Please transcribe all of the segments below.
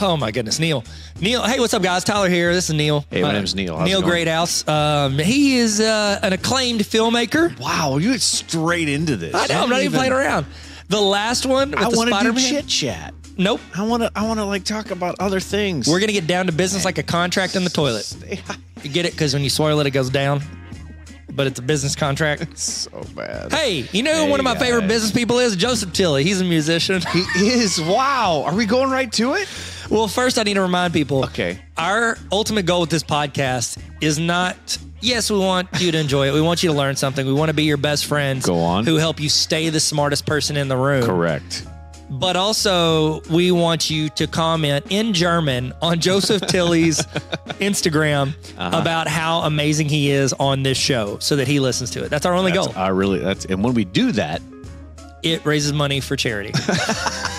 Oh my goodness, Neil. Neil, hey, what's up, guys? Tyler here. This is Neil. Hey, my name's Neil. How's Neil? Greathouse. Um, he is uh, an acclaimed filmmaker. Wow, you went straight into this. I know. I'm not even playing around. The last one with I want to do chit chat. Nope. I want to. I want to like talk about other things. We're gonna get down to business like a contract in the toilet. You get it? Because when you swirl it, it goes down. But it's a business contract. so bad. Hey, you know who Hey, one of my favorite business people is? Joseph Tilley. He's a musician. He is. Wow. Are we going right to it? Well, first I need to remind people. Okay. Our ultimate goal with this podcast is not. Yes, we want you to enjoy it. We want you to learn something. We want to be your best friends. Go on. Who help you stay the smartest person in the room. Correct. But also, we want you to comment in German on Joseph Tilley's Instagram Uh-huh. about how amazing he is on this show so that he listens to it. That's our only That's, goal. I really. That's and when we do that, it raises money for charity.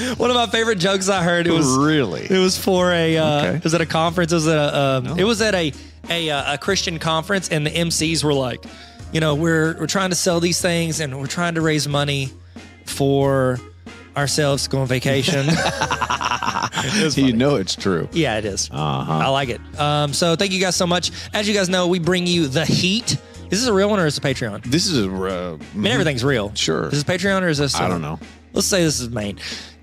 One of my favorite jokes I heard it was really. it was for a uh, Okay. it was at a conference. It was at a um, it was at a a, uh, a Christian conference, and the MCs were like, you know, we're we're trying to sell these things, and we're trying to raise money for ourselves to go on vacation. you know it's true. yeah, it is. Uh-huh. I like it. Um, so thank you guys so much. As you guys know, we bring you the heat. Is this a real one or is it a Patreon? This is a. Uh, I mean, everything's real. Sure. Is this Patreon or is this? I uh, don't know. Let's say this is main.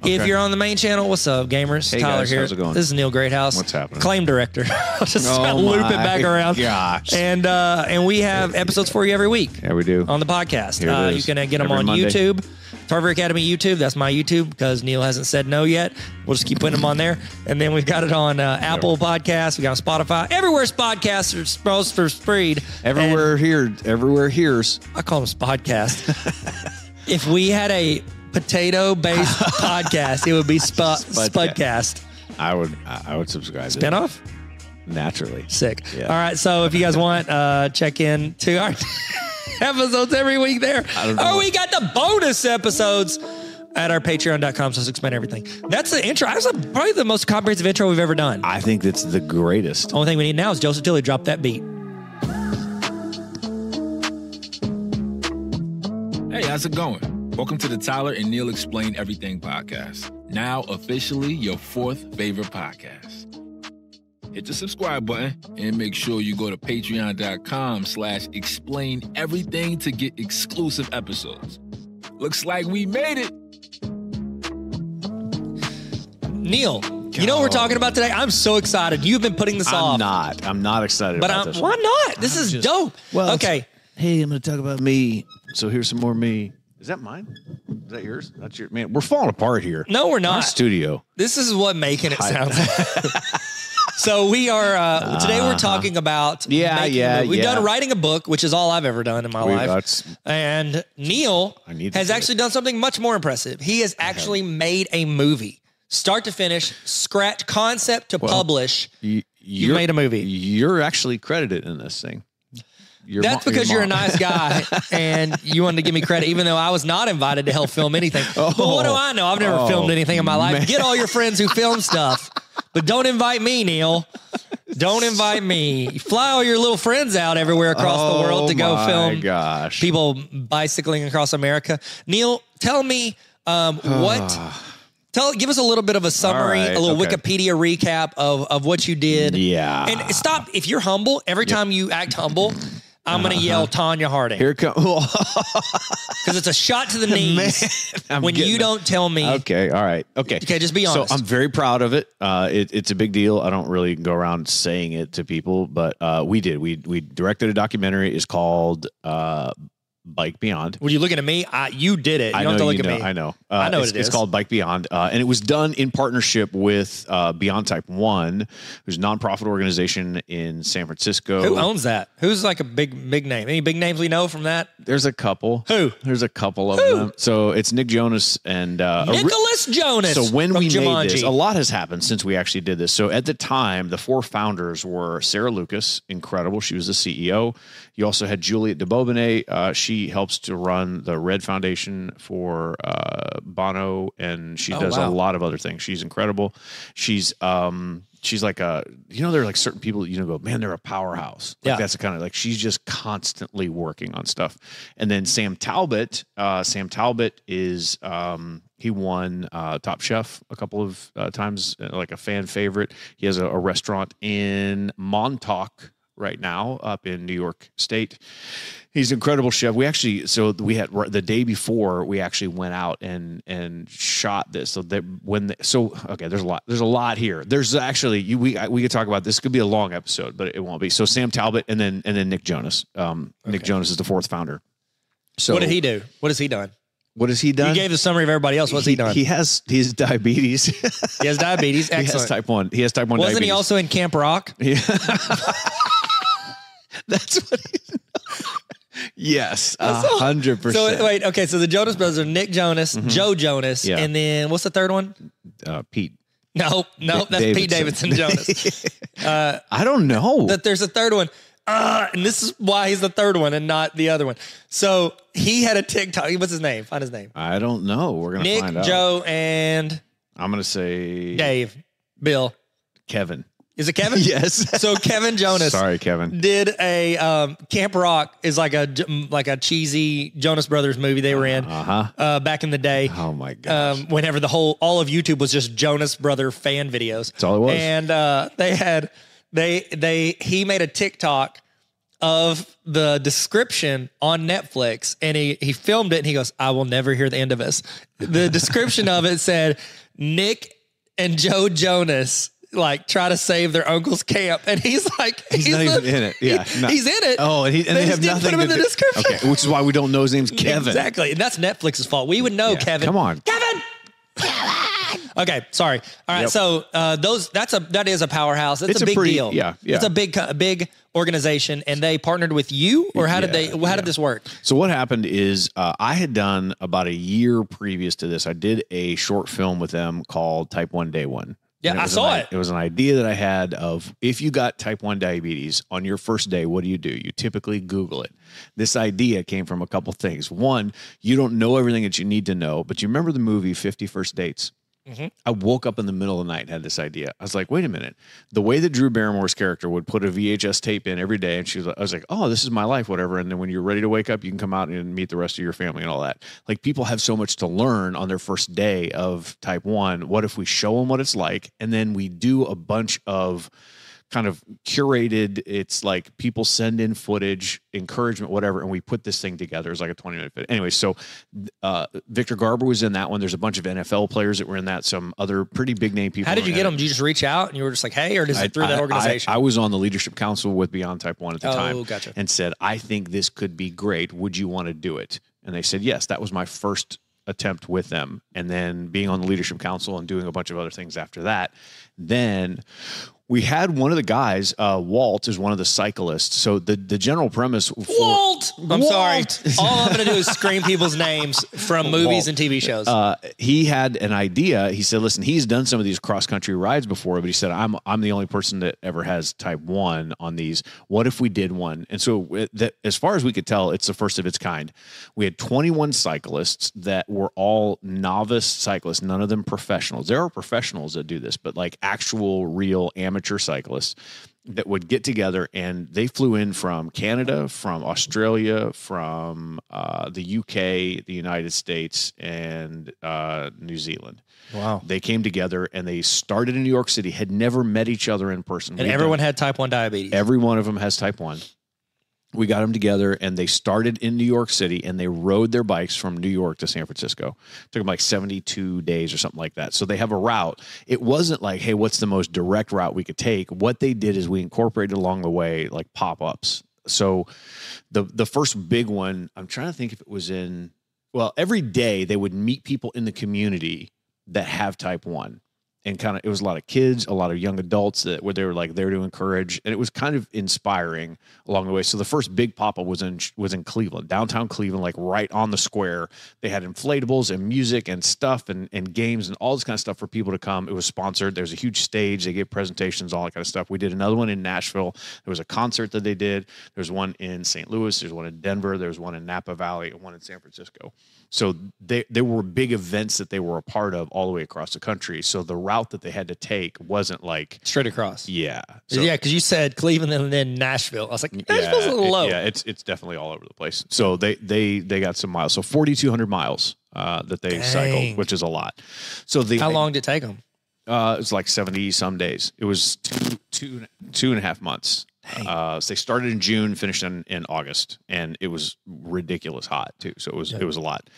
If you're on the main channel, what's up, gamers? Hey, Tyler guys, here. how's it going? This is Neil Greathouse. What's happening? Claim director. I'll just Oh loop it back around. gosh. And uh, and we have episodes for you every week Yeah, we do. on the podcast. Here it Uh, you is. can uh, get them Every on Monday. YouTube. Tarver Academy YouTube. That's my YouTube because Neil hasn't said no yet. We'll just keep putting them on there. And then we've got it on uh, Apple Podcasts. We got on Spotify. Everywhere podcasts are supposed for Spreed. everywhere here. Everywhere here's. I call them podcast. if we had a potato-based podcast, it would be Spud, Spudcast. Spudcast. I would. I I would subscribe. to it. Spinoff? naturally. Sick. Yeah. All right. So if you guys want, uh, check in to our episodes every week there. don't know. Oh, we got the bonus episodes at our patreon.com. So explain everything. That's the intro. That's probably the most comprehensive intro we've ever done. I think that's the greatest. Only thing we need now is Joseph Tilley drop that beat. Hey, how's it going? Welcome to the Tyler and Neil Explain Everything podcast. Now officially your fourth favorite podcast. Hit the subscribe button and make sure you go to patreon.com slash explain everything to get exclusive episodes. Looks like we made it. Neil, you know what we're talking about today? I'm so excited. You've been putting this I'm off. not. I'm not excited But about I'm, this. why not? This is just- dope. Well, it's- okay. Hey, I'm going to talk about me. So here's some more me. Is that mine? Is that yours? That's your man. We're falling apart here. No, we're Our not. studio. This is what making it sound. so we are uh, today. We're talking about Yeah, making yeah. We've yeah. done writing a book, which is all I've ever done in my We- life. And Neil I need to has actually done something much more impressive. He has actually made a movie, start to finish, scratch concept to publish. You, You made a movie. You're actually credited in this thing. Your That's mo- your because you're a mom. nice guy and you wanted to give me credit, even though I was not invited to help film anything. but what do I know? I've never Oh, filmed anything in my life. man. Get all your friends who film stuff, but don't invite me, Neil. Don't invite me. Fly all your little friends out everywhere across the world to go Oh film gosh. people bicycling across America. Neil, tell me um, what. Tell, give us a little bit of a summary, right, a little okay. Wikipedia recap of, of what you did. Yeah. And stop. If you're humble, every time you act humble, I'm going to yell Tonya Harding Uh-huh. Here come. because it's a shot to the knees I'm when you it. don't tell me. Okay. All right. Okay. Okay, just be honest. So I'm very proud of it. Uh, it. It's a big deal. I don't really go around saying it to people, but uh, we did. We we directed a documentary. It's called uh, Bike Beyond. Were you looking at me? I, you did it. You I don't have know to look at know. me. I know. Uh, I know what it's, it's called Bike Beyond, uh, and it was done in partnership with uh, Beyond Type One, who's a nonprofit organization in San Francisco. Who owns that? Who's like a big big name? Any big names we know from that? There's a couple. Who? There's a couple of Who? them. So it's Nick Jonas and uh, Nicholas Jonas. So when we made this, a lot has happened since we actually did this. So at the time, the four founders were Sarah Lucas, incredible. She was the CEO. You also had Juliet de Baubigny. Uh, she helps to run the Red Foundation for uh, Bono, and she Oh, does wow. a lot of other things. She's incredible. She's um, she's like a you know there are like certain people that you know go man they're a powerhouse like Yeah. that's the kind of like she's just constantly working on stuff and then sam talbot uh sam talbot is um he won uh top chef a couple of uh, times uh, like a fan favorite he has a, a restaurant in montauk right now up in new york state He's an incredible chef. We actually, so we had the day before we actually went out and and shot this. So that when the, so okay, there's a lot. There's a lot here. There's actually you we we could talk about this. Could be a long episode, but it won't be. So Sam Talbot and then and then Nick Jonas. Um, Nick Jonas is the fourth founder. So what did he do? What has he done? What has he done? You gave the summary of everybody else. What's he, done? He has his diabetes. He has diabetes. he has Excellent. type one. He has type one. Wasn't diabetes. he also in Camp Rock? That's what. He, yes, a hundred So percent. wait, okay. So the Jonas Brothers are Nick Jonas, Joe Jonas, Yeah. and then what's the third one? Uh, Pete. No, no, that's Pete Davidson Jonas. I don't know. that there's a third one. Uh, and this is why he's the third one and not the other one. So he had a TikTok. What's his name? Find his name. I don't know. We're gonna Nick, find out. Joe, and I'm gonna say Dave, Bill. Kevin. Is it Kevin? Yes. So Kevin Jonas. Sorry, Kevin. Did a um, Camp Rock is like a like a cheesy Jonas Brothers movie they were in Uh huh. uh, back in the day. Oh my gosh. um, whenever the whole all of YouTube was just Jonas Brother fan videos. That's all it was. And uh, they had they they he made a TikTok of the description on Netflix and he he filmed it and he goes, I will never hear the end of this. The description of it said Nick and Joe Jonas like try to save their uncle's camp and he's like He's, not the- even in it. Yeah, he- he's in it. Oh, and, he, and they, just have nothing put him in the do- description. Okay, which is why we don't know his name's Kevin. Exactly. And that's Netflix's fault. We would know, Yeah, Kevin. Come on. Kevin. Okay, sorry. All right, Yep. so uh, those that's a that is a powerhouse. That's It's a a big pretty- deal. yeah, yeah. It's a big a big organization, and they partnered with you, or how did they? How yeah. did this work? So what happened is uh, I had done about a year previous to this. I did a short film with them called Type One Day One. Yeah, I saw an, it. It was an idea that I had of if you got type 1 diabetes on your first day, what do you do? You typically Google it. This idea came from a couple things. One, you don't know everything that you need to know, but you remember the movie 50 First Dates? Mm-hmm. I woke up in the middle of the night and had this idea. I was like, wait a minute. The way that Drew Barrymore's character would put a VHS tape in every day, and she was, I was like, oh, this is my life, whatever. And then when you're ready to wake up, you can come out and meet the rest of your family and all that. Like people have so much to learn on their first day of type one. What if we show them what it's like, and then we do a bunch of kind of curated it's like people send in footage encouragement whatever and we put this thing together it's like a 20 minute video anyway so uh, victor garber was in that one there's a bunch of nfl players that were in that some other pretty big name people How did you get them? Did you just reach out and you were just like, hey, or is it through that organization? I, I was on the leadership council with Beyond Type One at the Oh, time, gotcha. and said, "I think this could be great. Would you want to do it?" And they said, "Yes." That was my first attempt with them, and then being on the leadership council and doing a bunch of other things after that. Then we had one of the guys, uh, Walt, is one of the cyclists. So the the general premise, for, Walt. I'm Walt. sorry. All I'm going to do is scream people's names from movies Walt. and TV shows. uh, he had an idea. He said, "Listen, he's done some of these cross country rides before, but he said I'm I'm the only person that ever has Type One on these. What if we did one?" And so, uh, that, as far as we could tell, it's the first of its kind. We had 21 cyclists that were all novice cyclists, none of them professionals. There are professionals that do this, but like actual, real amateur cyclists that would get together and they flew in from Canada, from Australia, from uh, the UK, the United States, and uh, New Zealand. wow. They came together and they started in New York City, had never met each other in person. And We've everyone had type 1 diabetes. every one of them has type 1. We got them together and they started in New York City and they rode their bikes from New York to San Francisco. took them like 72 days or something like that. So they have a route. It wasn't like, hey, what's the most direct route we could take? What they did is we incorporated along the way like pop ups. So the the first big one, I'm trying to think if it was in well, every day they would meet people in the community that have type 1 and kind of it was a lot of kids a lot of young adults that where they were like there to encourage and it was kind of inspiring along the way. So the first big pop-up was in was in cleveland downtown cleveland like right on the square. They had inflatables and music and stuff and, and games and all this kind of stuff for people to come. It was sponsored. There's a huge stage. They gave presentations all that kind of stuff. We did another one in nashville. There was a concert that they did. There's one in st louis. There's one in denver. There's one in napa valley and one in san francisco. So they, there were big events that they were a part of all the way across the country. So the route route that they had to take wasn't like Straight across. yeah. yeah, because you said Cleveland and then Nashville. I was like, Nashville's a little it- low. Yeah, it's it's definitely all over the place. So they they they got some miles. So forty two hundred miles uh, that they Dang. cycled, which is a lot. So the How long did it take them? Uh, it's like seventy some days. It was two two two and a half months. Uh, so they started in June, finished in, in August, and it was ridiculous hot too. So it was it was a lot.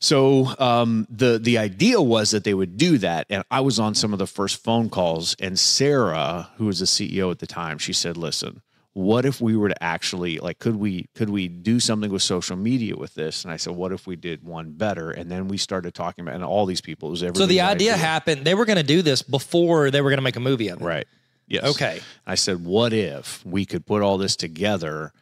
So um, the the idea was that they would do that, and I was on some of the first phone calls, and Sarah, who was the CEO at the time, she said, "Listen, what if we were to actually like could we could we do something with social media with this?" And I said, "What if we did one better?" And then we started talking about and all these people. It was So the idea happened. They were going to do this before they were going to make a movie of it. Right. Yes. Okay. I said, what if we could put all this together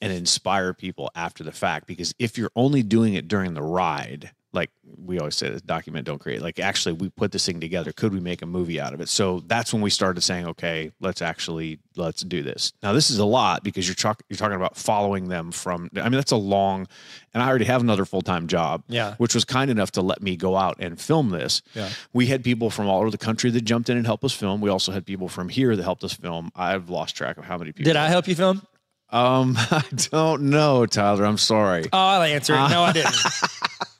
and inspire people after the fact? Because if you're only doing it during the ride, like we always say, this document don't create. Like actually, we put this thing together. Could we make a movie out of it? So that's when we started saying, okay, let's actually let's do this. Now this is a lot because you're talking you're talking about following them from. I mean, that's a long, and I already have another full time job. Yeah. which was kind enough to let me go out and film this. Yeah. We had people from all over the country that jumped in and helped us film. We also had people from here that helped us film. I've lost track of how many people. Did I help you film? Um, I don't know, Tyler. I'm sorry. Oh, I'll answer it. No, I didn't.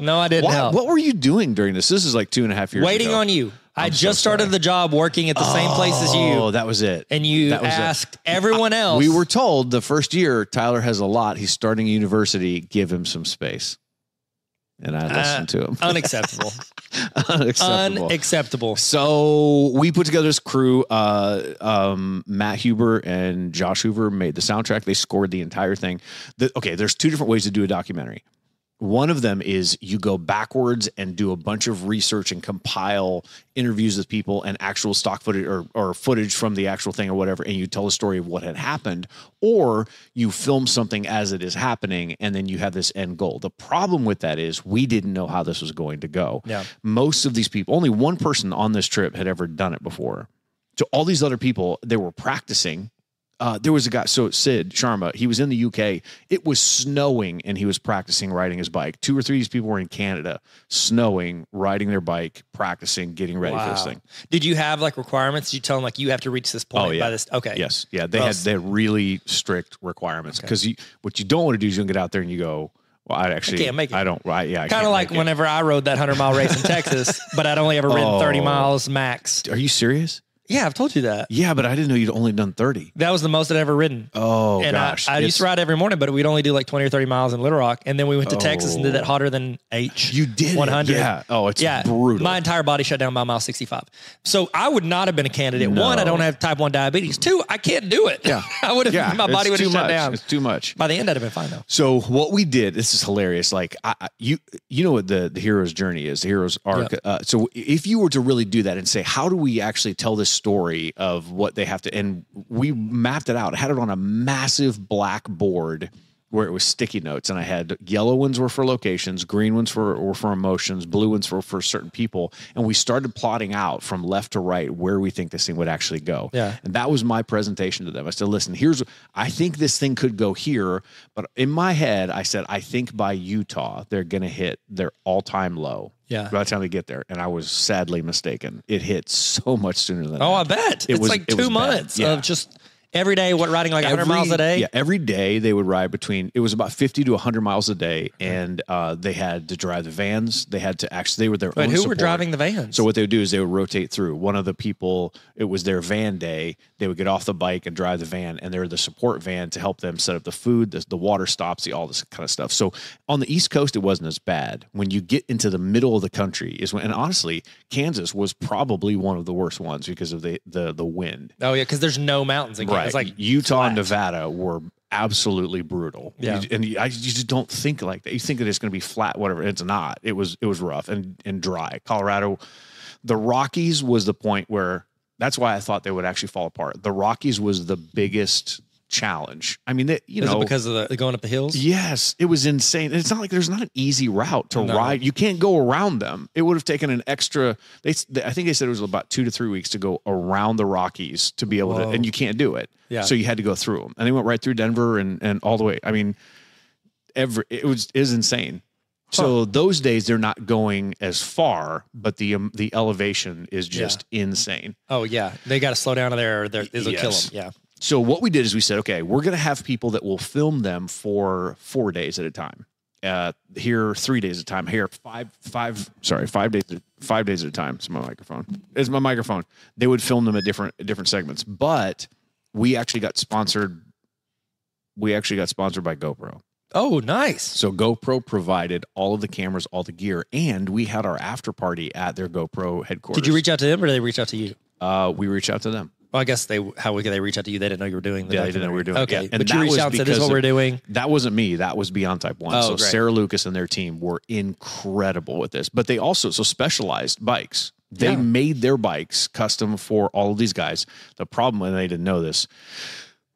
no, I didn't What, help. what were you doing during this? This is like two and a half years. Waiting on you. I I'm so just started sorry. the job working at the same place as you. Oh, you, that was it. and you that was it. asked everyone else. We were told the first year Tyler has a lot. He's starting university. Give him some space. And I listened to him. unacceptable. Unacceptable. unacceptable. So we put together this crew. Uh, um, Matt Huber and Josh Hoover made the soundtrack. They scored the entire thing. The, okay, there's two different ways to do a documentary. One of them is you go backwards and do a bunch of research and compile interviews with people and actual stock footage or, or footage from the actual thing or whatever, and you tell a story of what had happened, or you film something as it is happening and then you have this end goal. The problem with that is we didn't know how this was going to go. Yeah. Most of these people, only one person on this trip had ever done it before. So all these other people, they were practicing uh, there was a guy, so Sid Sharma, he was in the UK. It was snowing and he was practicing riding his bike. Two or three of these people were in Canada, snowing, riding their bike, practicing, getting ready for this thing. Did you have like requirements? Did you tell them like you have to reach this point Oh, yeah. by this? Okay. Yes. Yeah. They Well, had, they had really strict requirements because you, what you don't want to do is you get out there and you go, well, I actually, can't make it. I don't, I, yeah. I Kind of like whenever I rode that 100 mile race in Texas, but I'd only ever ridden 30 Oh. miles max. Are you serious? Yeah, I've told you that. Yeah, but I didn't know you'd only done 30. That was the most I'd ever ridden. Oh, and gosh. I, I used to ride every morning, but we'd only do like 20 or 30 miles in Little Rock. And then we went to Texas and did that Oh. hotter than H. You did it. 100. Yeah. Oh, it's yeah, brutal. My entire body shut down by mile 65. So I would not have been a candidate. One, I don't have type 1 diabetes. Two, I can't do it. Yeah. I would have, yeah. my body it's would have too shut much. down. It's too much. By the end, I'd have been fine though. So what we did, this is hilarious. Like I, I- you, you know what the the hero's journey is, the hero's arc. Yeah. Uh, so if you were to really do that and say, how do we actually tell this story of what they have to, and we mapped it out, had it on a massive black board where it was sticky notes, and I had yellow ones were for locations, green ones for were for emotions, blue ones for for certain people, and we started plotting out from left to right where we think this thing would actually go. Yeah. And that was my presentation to them. I said, listen, here's, I think this thing could go here. But in my head, I said, I think by Utah, they're going to hit their all time low. Yeah. By the time they get there. And I was sadly mistaken. It hit so much sooner than Oh, I bet. It it's was- like it was two bad. months Yeah. of just every day, what, riding like 100 miles a day? Yeah, every day they would ride between it was about fifty to hundred miles a day, and uh, they had to drive the vans. They had to actually they were their But own. who were driving the vans? So what they would do is they would rotate through. One of the people, it was their van day. They would get off the bike and drive the van, and they're the support van to help them set up the food, the, the water stops, the, all this kind of stuff. So on the East Coast, it wasn't as bad. When you get into the middle of the country, is when, and honestly, Kansas was probably one of the worst ones because of the the the wind. oh, yeah, because there's no mountains again. Right, It's like Utah and. Nevada were absolutely brutal. Yeah. You- and you, I, you just don't think like that. You think that it's going to be flat, whatever. It's not. It was it was rough and and dry. Colorado, the Rockies was the point where that's why I thought they would actually fall apart. The Rockies was the biggest challenge. I mean, they, you Is know, it because of the going up the hills? Yes, it was insane. It's not like there's not an easy route to No. ride. You can't go around them. It would have taken an extra. They, I think they said it was about two to three weeks to go around the Rockies to be able Whoa. to, and you can't do it. Yeah. So you had to go through them, and they went right through Denver and and all the way. I mean, every it was is insane. So those days they're not going as far, but the um, the elevation is just insane. Oh yeah, they got to slow down there, or they're- it'll kill them. Yeah. So what we did is we said, okay, we're going to have people that will film them for four days at a time. Uh, here three days at a time. Here five five sorry five days five days at a time. It's my microphone. It's my microphone. They would film them at different different segments, but we actually got sponsored. We actually got sponsored by GoPro. Oh, nice. So GoPro provided all of the cameras, all the gear, and we had our after party at their GoPro headquarters. Did you reach out to them, or did they reach out to you? Uh, we reached out to them. Well, I guess they. How could they reach out to you? They didn't know you were doing. The Yeah, they didn't know we were doing it. Okay, Yeah, and but you that reached was out and said, "This is because what we're doing." That wasn't me. That was Beyond Type One. Oh, so great. Sarah Lucas and their team were incredible with this. But they also so specialized bikes. They Yeah. made their bikes custom for all of these guys. The problem, and they didn't know this,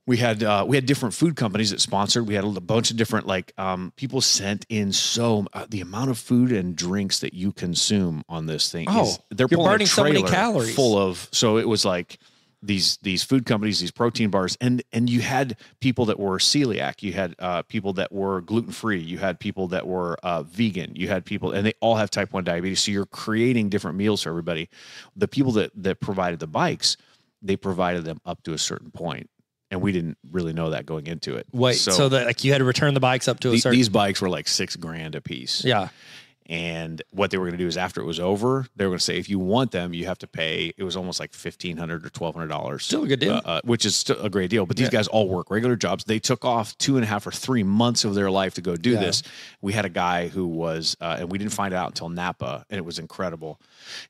we had uh, we had different food companies that sponsored. We had a bunch of different like um, people sent in so uh, the amount of food and drinks that you consume on this thing. Oh, is, they're burning so many calories. full of. So it was like these these food companies, these protein bars, and and you had people that were celiac, you had uh, people that were gluten free, you had people that were uh, vegan, you had people, and they all have type one diabetes. So you're creating different meals for everybody. The people that that provided the bikes, they provided them up to a certain point, and we didn't really know that going into it. Wait, so, that like you had to return the bikes up to a certain. these bikes were like six grand a piece. yeah. And what they were going to do is after it was over, they were going to say, if you want them, you have to pay. It was almost like fifteen hundred or twelve hundred dollars. Still a good deal. uh, uh, which is still a great deal. But these guys all work regular jobs. They took off two and a half or three months of their life to go do Yeah. this. We had a guy who was, uh, and we didn't find out until Napa, and it was incredible.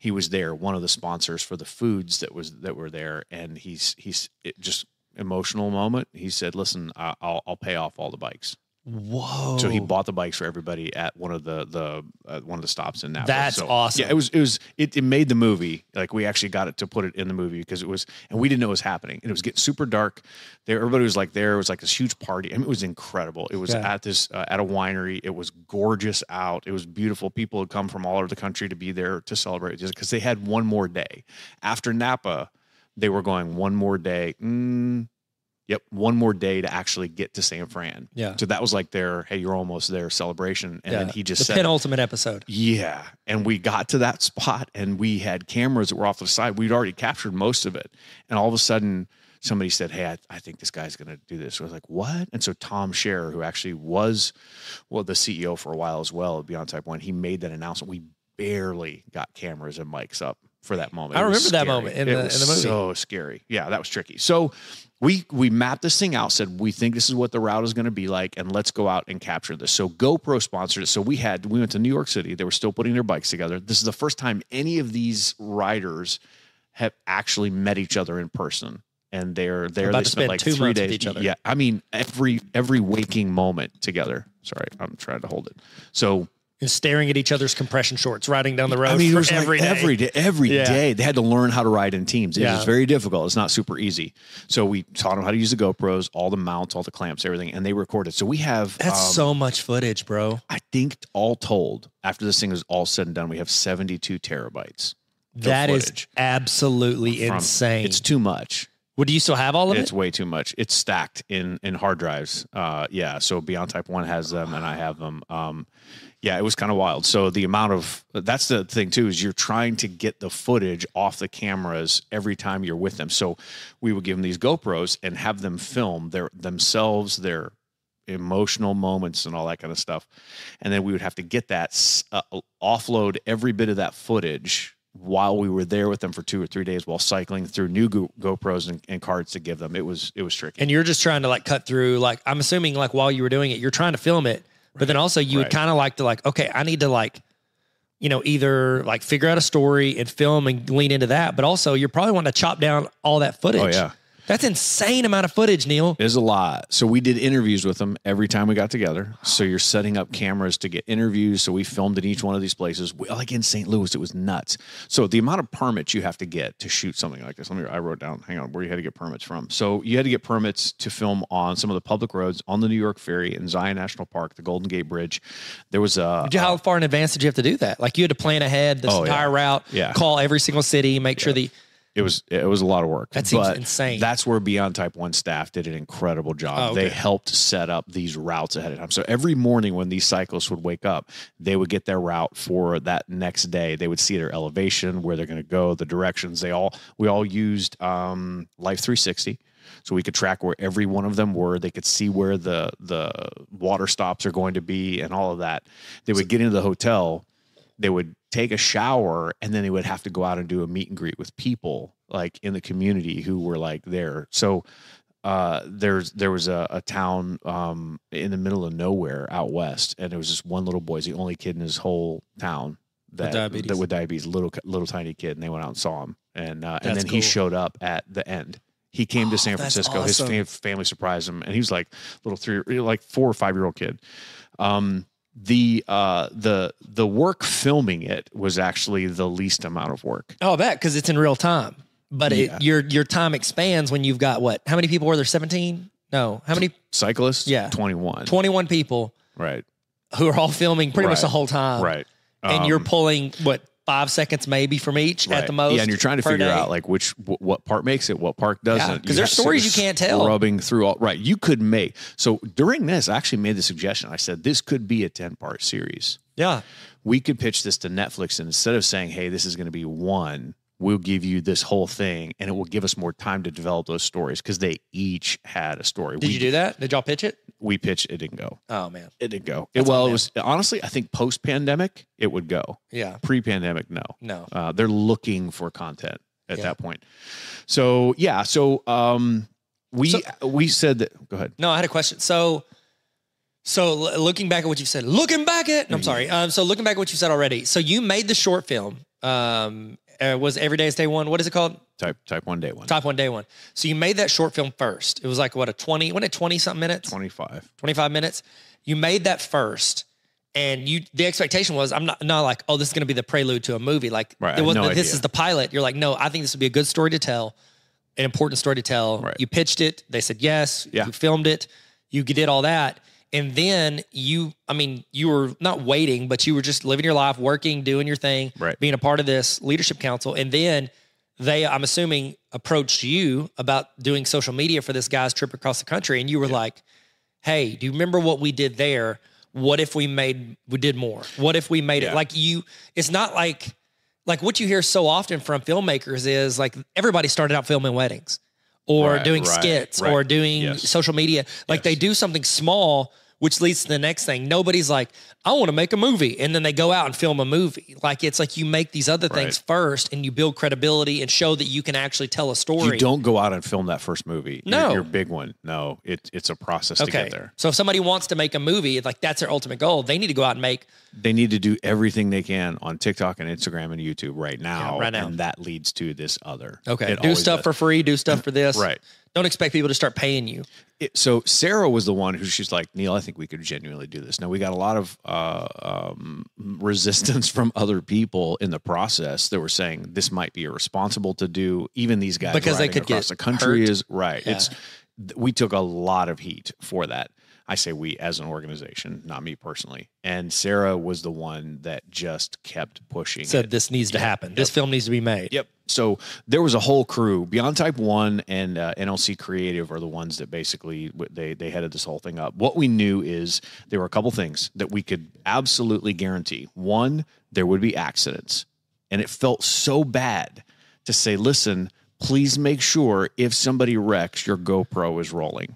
He was there, one of the sponsors for the foods that was that were there, and he's he's it just emotional moment. He said, "Listen, I'll I'll pay off all the bikes." Whoa. So he bought the bikes for everybody at one of the the uh, one of the stops in Napa. That's So, awesome. Yeah, it was it was it, it made the movie. Like we actually got it to put it in the movie because it was and we didn't know it was happening. And it was getting super dark. There, everybody was like there. It was like this huge party. I mean, it was incredible. It was Yeah. at this uh, at a winery. It was gorgeous out. It was beautiful. People had come from all over the country to be there to celebrate just because they had one more day after Napa. They were going one more day. Mm, Yep, one more day to actually get to San Fran. Yeah. So that was like their hey, you're almost there celebration. And then he just the said, penultimate episode. yeah. And we got to that spot and we had cameras that were off the side. We'd already captured most of it. And all of a sudden, somebody said, Hey, I, I think this guy's going to do this. I was like, What? And so Thom Scher, who actually was, well, the CEO for a while as well at Beyond Type One, he made that announcement. We barely got cameras and mics up for that moment. I remember that moment in It the- was in the movie. So scary. Yeah, that was tricky. So we we mapped this thing out, said we think this is what the route is going to be like, and let's go out and capture this. So GoPro sponsored it. So we had we went to New York City. They were still putting their bikes together. This is the first time any of these riders have actually met each other in person. And they're there. About They spent like two three days. each other. Yeah, I mean every every waking moment together. Sorry, I'm trying to hold it. So And staring at each other's compression shorts, riding down the road I mean, it was every like day. every day. Every Yeah. day. they had to learn how to ride in teams. It Yeah. was very difficult. It's not super easy. So we taught them how to use the GoPros, all the mounts, all the clamps, everything, and they recorded. So we have That's um, so much footage, bro. I think all told, after this thing is all said and done, we have 72 terabytes. That is absolutely from- insane. It's too much. What do you still have all of It's it? It's way too much. It's stacked in in hard drives. Uh, yeah. So Beyond Type One has them, and I have them. Um, yeah, it was kind of wild. So the amount of that's the thing too is you're trying to get the footage off the cameras every time you're with them. So we would give them these GoPros and have them film their themselves, their emotional moments and all that kind of stuff, and then we would have to get that uh, offload every bit of that footage while we were there with them for two or three days while cycling through new Go- GoPros and, and cards to give them. It was it was tricky. and you're just trying to like cut through. Like I'm assuming, like while you were doing it, you're trying to film it, but then also you would kind of like to like, okay, I need to like, you know, either like figure out a story and film and lean into that, but also you're probably wanting to chop down all that footage. Oh, yeah. That's insane amount of footage, Neil. It is a lot. So we did interviews with them every time we got together. So you're setting up cameras to get interviews. So we filmed in each one of these places. We, like in St. Louis, it was nuts. So the amount of permits you have to get to shoot something like this. Let me. I wrote down. Hang on, where you had to get permits from. So you had to get permits to film on some of the public roads on the New York Ferry in Zion National Park, the Golden Gate Bridge. There was a. How uh, far in advance did you have to do that? Like you had to plan ahead this Oh, yeah. entire route, Yeah. call every single city, make sure the it was it was a lot of work. That seems But insane. That's where Beyond Type One staff did an incredible job. Oh, They helped set up these routes ahead of time. So every morning when these cyclists would wake up, they would get their route for that next day. They would see their elevation, where they're going to go, the directions. They all we all used um, Life 360. So we could track where every one of them were. They could see where the the water stops are going to be and all of that. They would get into the hotel, they would take a shower, and then they would have to go out and do a meet and greet with people like in the community who were like there. So uh, there's there was a, a town um, in the middle of nowhere out west, and there was this one little boy. He's the only kid in his whole town that diabetes. that with diabetes, little little tiny kid, and they went out and saw him, and uh, and then he showed up at the end. He came to Oh, San Francisco. awesome. His fam- family surprised him, and he was like little three, like four or five year old kid. Um, the uh, the the work filming it was actually the least amount of work. Oh, that because it's in real time. But Yeah. it, your your time expands when you've got what? How many people were there? Seventeen? No, how many? Cyclists, Yeah. twenty one. Twenty one people right, who are all filming pretty much the whole time. right, And you're Um, pulling what five seconds maybe from each Right. at the most. Yeah, and you're trying to figure day? out like which wh- what part makes it, what part doesn't. Because You there's stories you can't tell. Rubbing through all right. You could make so during this. I actually made the suggestion. I said this could be a ten part series. Yeah. We could pitch this to Netflix, and instead of saying, "Hey, this is going to be one," we'll give you this whole thing, and it will give us more time to develop those stories because they each had a story. Did we, you do that? Did y'all pitch it? We pitched. It didn't go. Oh man. It didn't go. It, well, it was honestly. I think post pandemic it would go. Yeah. Pre-pandemic, no. No. Uh, they're looking for content at Yeah. that point. So yeah, so um, we So- we said that. Go ahead. No, I had a question. So, so looking back at what you said, looking back at, Mm-hmm. I'm sorry. Um, so looking back at what you said already. So you made the short film. Um, uh, was Every Day is Day One. What is it called? Type type one day one. Type One Day One. So you made that short film first. It was like what a 20, what a 20 something minutes, Twenty five. 25 minutes. You made that first. And you, the expectation was, I'm not, not like, oh, this is going to be the prelude to a movie. Like, Right, it wasn't no this idea. is the pilot. You're like, no, I think this would be a good story to tell, an important story to tell. Right. You pitched it. They said yes. Yeah. You filmed it. You did all that. And then you, I mean, you were not waiting, but you were just living your life, working, doing your thing, Right. being a part of this leadership council. And then they, I'm assuming, approached you about doing social media for this guy's trip across the country. And you were like, hey, do you remember what we did there? What if we made, we did more? What if we made Yeah. it like you? It's not like, like what you hear so often from filmmakers is like everybody started out filming weddings or Right, doing right, skits right. or doing Yes. social media. Like Yes. they do something small, which leads to the next thing. Nobody's like, I want to make a movie. And then they go out and film a movie. Like it's like you make these other things Right. first and you build credibility and show that you can actually tell a story. You don't go out and film that first movie. your- No. your, big one. No, it, it's a process to get there. So if somebody wants to make a movie, like that's their ultimate goal. They need to go out and make They need to do everything they can on TikTok and Instagram and YouTube right now. right now. and that leads to this other. okay, It do stuff does. for free, do stuff for this. Right. Don't expect people to start paying you. it, so Sarah was the one who she's like Neil. I think we could genuinely do this. Now we got a lot of uh, um, resistance from other people in the process that were saying this might be irresponsible to do. Even these guys Because they could across get the country hurt. is right. Yeah. It's we took a lot of heat for that. I say we as an organization, not me personally. And Sarah was the one that just kept pushing. Said it. this needs to happen. This film needs to be made. Yep. So there was a whole crew. Beyond Type One and uh, NLC Creative are the ones that basically they they headed this whole thing up. What we knew is there were a couple things that we could absolutely guarantee. One, there would be accidents, and it felt so bad to say, "Listen, please make sure if somebody wrecks, your GoPro is rolling."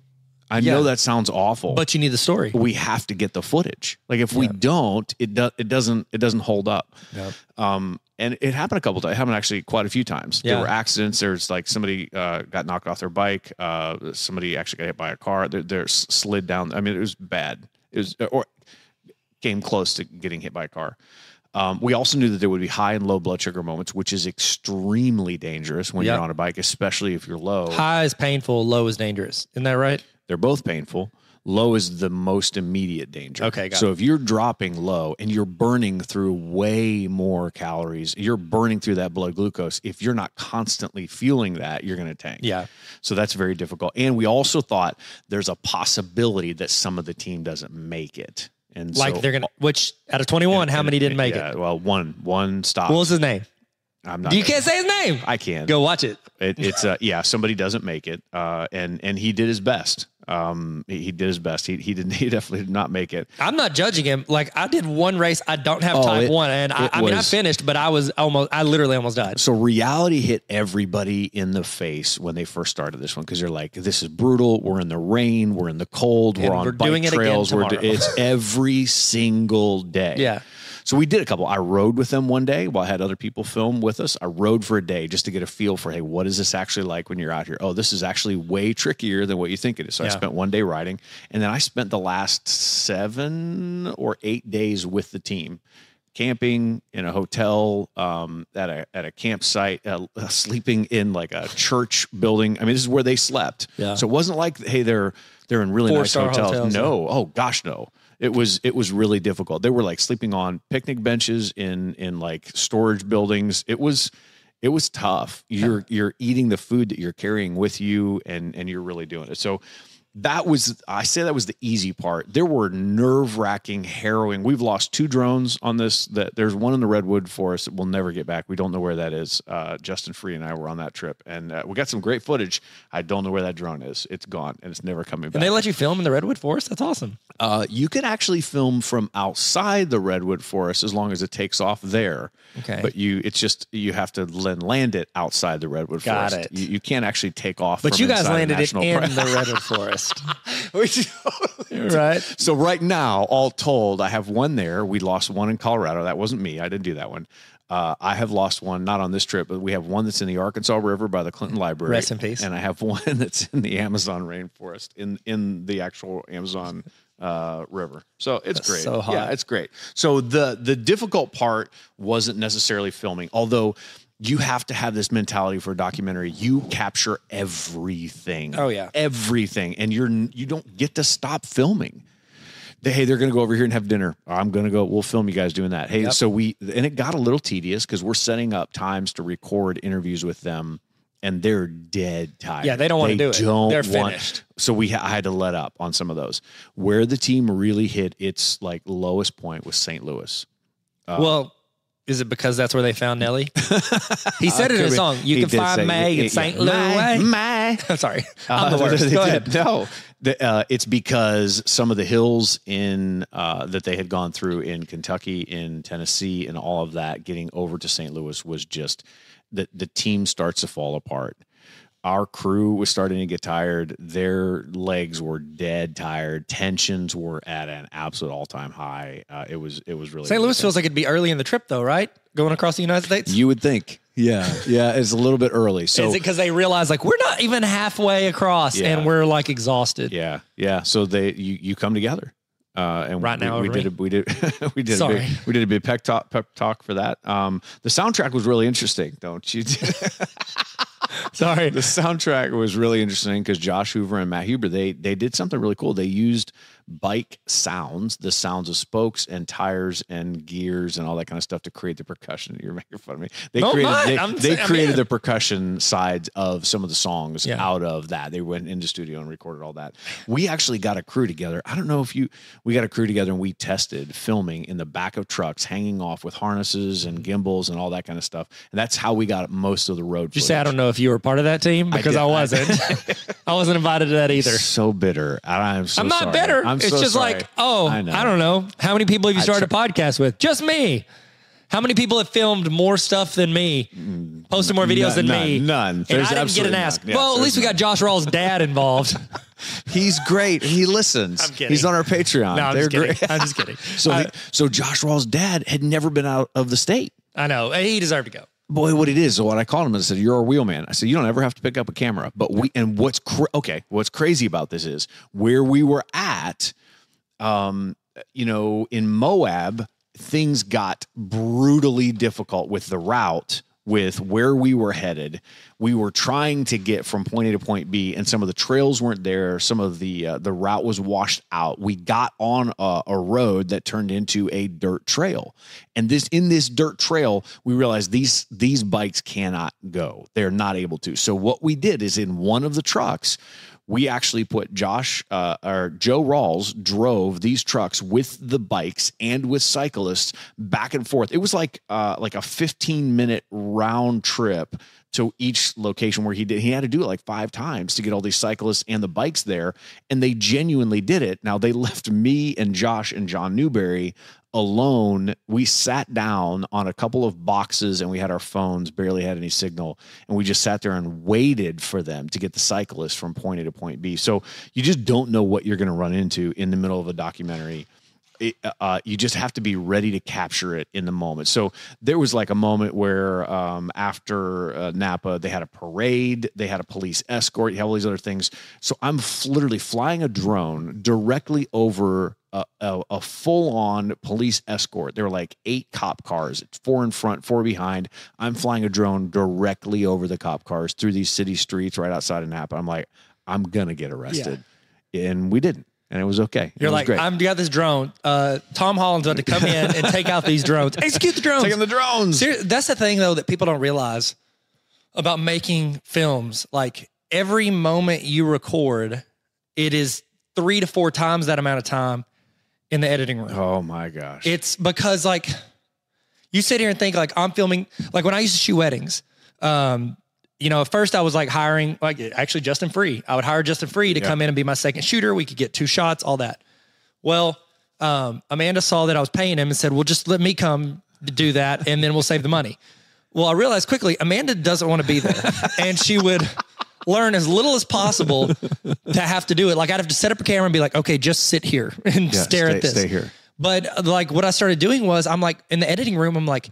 I Yeah. know that sounds awful, But you need the story. we have to get the footage. Like if we don't, it do, it doesn't it doesn't hold up. Yep. Um, and it happened a couple times. It happened actually quite a few times. Yeah. There were accidents. There's like somebody uh, got knocked off their bike. Uh, somebody actually got hit by a car. They're, they're slid down. I mean, it was bad. It was or came close to getting hit by a car. Um, we also knew that there would be high and low blood sugar moments, which is extremely dangerous when Yep. you're on a bike, especially if you're low. High is painful, low is dangerous. Isn't that right? They're both painful. Low is the most immediate danger. Okay, got so if you're dropping low and you're burning through way more calories, you're burning through that blood glucose. If you're not constantly fueling that, you're going to tank. Yeah. So that's very difficult. And we also thought there's a possibility that some of the team doesn't make it. And Like so, they're gonna which out of twenty one, how and- many didn't make yeah, it? Well, one one stop. What was his name? I'm not. You can't say his name. I can. Go watch it. It, it's uh, yeah, somebody doesn't make it, uh, and and he did his best. Um, he, he did his best. He he didn't. He definitely did not make it. I'm not judging him. Like I did one race. I don't have Oh, type it- one, and I, it I mean I finished, but I was almost. I literally almost died. So reality hit everybody in the face when they first started this one because they're like, "This is brutal. We're in the rain. We're in the cold. And we're on we're bike doing it again trails. we're do- it's every single day." Yeah. So we did a couple. I rode with them one day while I had other people film with us. I rode for a day just to get a feel for, hey, what is this actually like when you're out here? Oh, this is actually way trickier than what you think it is. So I spent one day riding, and then I spent the last seven or eight days with the team camping in a hotel um, at a at a campsite, uh, sleeping in like a church building. I mean, this is where they slept. Yeah. So it wasn't like hey they're they're in really nice Four-star hotels. hotels, No, oh gosh, no. It was it was really difficult. They were like sleeping on picnic benches in in like storage buildings. It was it was tough. You're you're eating the food that you're carrying with you, and and you're really doing it. So that was I say that was the easy part. There were nerve wracking, harrowing. We've lost two drones on this. That there's one in the redwood forest that we'll never get back. We don't know where that is. Uh, Justin Free and I were on that trip, and uh, we got some great footage. I don't know where that drone is. It's gone, and it's never coming back. And they let you film in the redwood forest. That's awesome. Uh, you can actually film from outside the redwood forest as long as it takes off there. Okay. But you, it's just you have to then land it outside the redwood Got forest. it. You, you can't actually take off. But from you guys landed it in park. the redwood forest, Which- right? so right now, all told, I have one there. We lost one in Colorado. That wasn't me. I didn't do that one. Uh, I have lost one, not on this trip, but we have one that's in the Arkansas River by the Clinton Library. Rest in peace. And I have one that's in the Amazon rainforest, in in the actual Amazon uh, River. So it's That's great. so hot. Yeah, it's great. So the the difficult part wasn't necessarily filming, although you have to have this mentality for a documentary. You capture everything. Oh, yeah. everything, and you're you don't get to stop filming they, hey, they're going to go over here and have dinner. I'm going to go. We'll film you guys doing that. Hey, Yep. so we and it got a little tedious because we're setting up times to record interviews with them, and they're dead tired. Yeah, they don't wanna do it. Don't They're want- finished. So we I had to let up on some of those. Where the team really hit its like lowest point was St. Louis. Uh, well, is it because that's where they found Nelly? He said it in a song. You can find May in St. Louis. May. I'm sorry. I'm the Uh, worst. Go ahead. No, the, uh, it's because some of the hills in uh, that they had gone through in Kentucky, in Tennessee, and all of that, getting over to St. Louis was just the the team starts to fall apart. Our crew was starting to get tired. Their legs were dead tired. Tensions were at an absolute all time high. Uh, it was it was really St. Louis feels like it'd be early in the trip, though, right? Going across the United States. You would think, yeah, yeah, it's a little bit early. So is it because they realize like we're not even halfway across Yeah. and we're like exhausted? Yeah, yeah. So they you you come together. Uh, and Right we, now we over did a, we did we did a big, we did a big pep talk pep talk for that. Um, the soundtrack was really interesting, don't you? Sorry. the soundtrack was really interesting because Josh Hoover and Matt Huber they they did something really cool. They used bike sounds, the sounds of spokes and tires and gears and all that kind of stuff to create the percussion. You're making fun of me. They No, created they, I'm- they I'm created in. the percussion sides of some of the songs Yeah. out of that. They went into studio and recorded all that. We actually got a crew together. I don't know if you we got a crew together and we tested filming in the back of trucks, hanging off with harnesses and gimbals and all that kind of stuff. And that's how we got most of the road. You say I don't know if you were part of that team because. I, I- wasn't. I, wasn't invited to that either. So bitter. I'm so I'm not sorry. bitter. I'm it's so just sorry. like, oh, I, know. don't know. How many people have you I started a podcast with? Just me. How many people have filmed more stuff than me? Posted more videos None- than me? none. And There's I didn't get an ask. Yeah, well, at least we got. Josh Rawls' dad involved. He's great. He listens. I'm kidding. He's on our Patreon. No, I'm They're just kidding. great. I'm just kidding. So, Uh, he- so Josh Rawls' dad had never been out of the state. I know. He deserved to go. Boy, what it is. So what I called him and said, "You're a wheel man." I said, "You don't ever have to pick up a camera." But we and what's cra- okay. What's crazy about this is where we were at. Um, you know, in Moab, things got brutally difficult with the route, with where we were headed. We were trying to get from point A to point B, and some of the trails weren't there. Some of the uh, the route was washed out. We got on a, a road that turned into a dirt trail, and this in this dirt trail, we realized these these bikes cannot go. They're not able to. So what we did is in one of the trucks, we actually put Josh uh, or Joe Rawls drove these trucks with the bikes and with cyclists back and forth. It was like uh, like a 15 minute round trip to each location where he did he had to do it like five times to get all these cyclists and the bikes there and they genuinely did it now they left me and josh and john newberry alone we sat down on a couple of boxes and we had our phones barely had any signal and we just sat there and waited for them to get the cyclists from point a to point b so you just don't know what you're going to run into in the middle of a documentary it, uh, you just have to be ready to capture it in the moment. So there was like a moment where um, after uh, Napa, they had a parade, they had a police escort, you have all these other things. So I'm literally flying a drone directly over a, a, a full on police escort. There were like eight cop cars, four in front, four behind. I'm flying a drone directly over the cop cars through these city streets right outside of Napa. I'm like, I'm going to get arrested. And we didn't and it was okay. You're was like, great. I'm got this drone. Uh, Tom Holland's about to come in and take out these drones. Execute the drones. taking the drones. That's the thing though that people don't realize about making films. Like every moment you record, it is three to four times that amount of time in the editing room. Oh my gosh. It's because like you sit here and think like I'm filming like when I used to shoot weddings. Um, you know, at first I was like hiring like actually Justin Free. I would hire Justin Free to Yeah. come in and be my second shooter. We could get two shots, all that. Well, um, Amanda saw that I was paying him and said, "Well, just let me come to do that, and then we'll save the money." Well, I realized quickly Amanda doesn't want to be there, and she would learn as little as possible to have to do it. Like I'd have to set up a camera and be like, "Okay, just sit here and Yeah, stare stay- at this." stay here. But uh, like what I started doing was I'm like in the editing room, I'm like,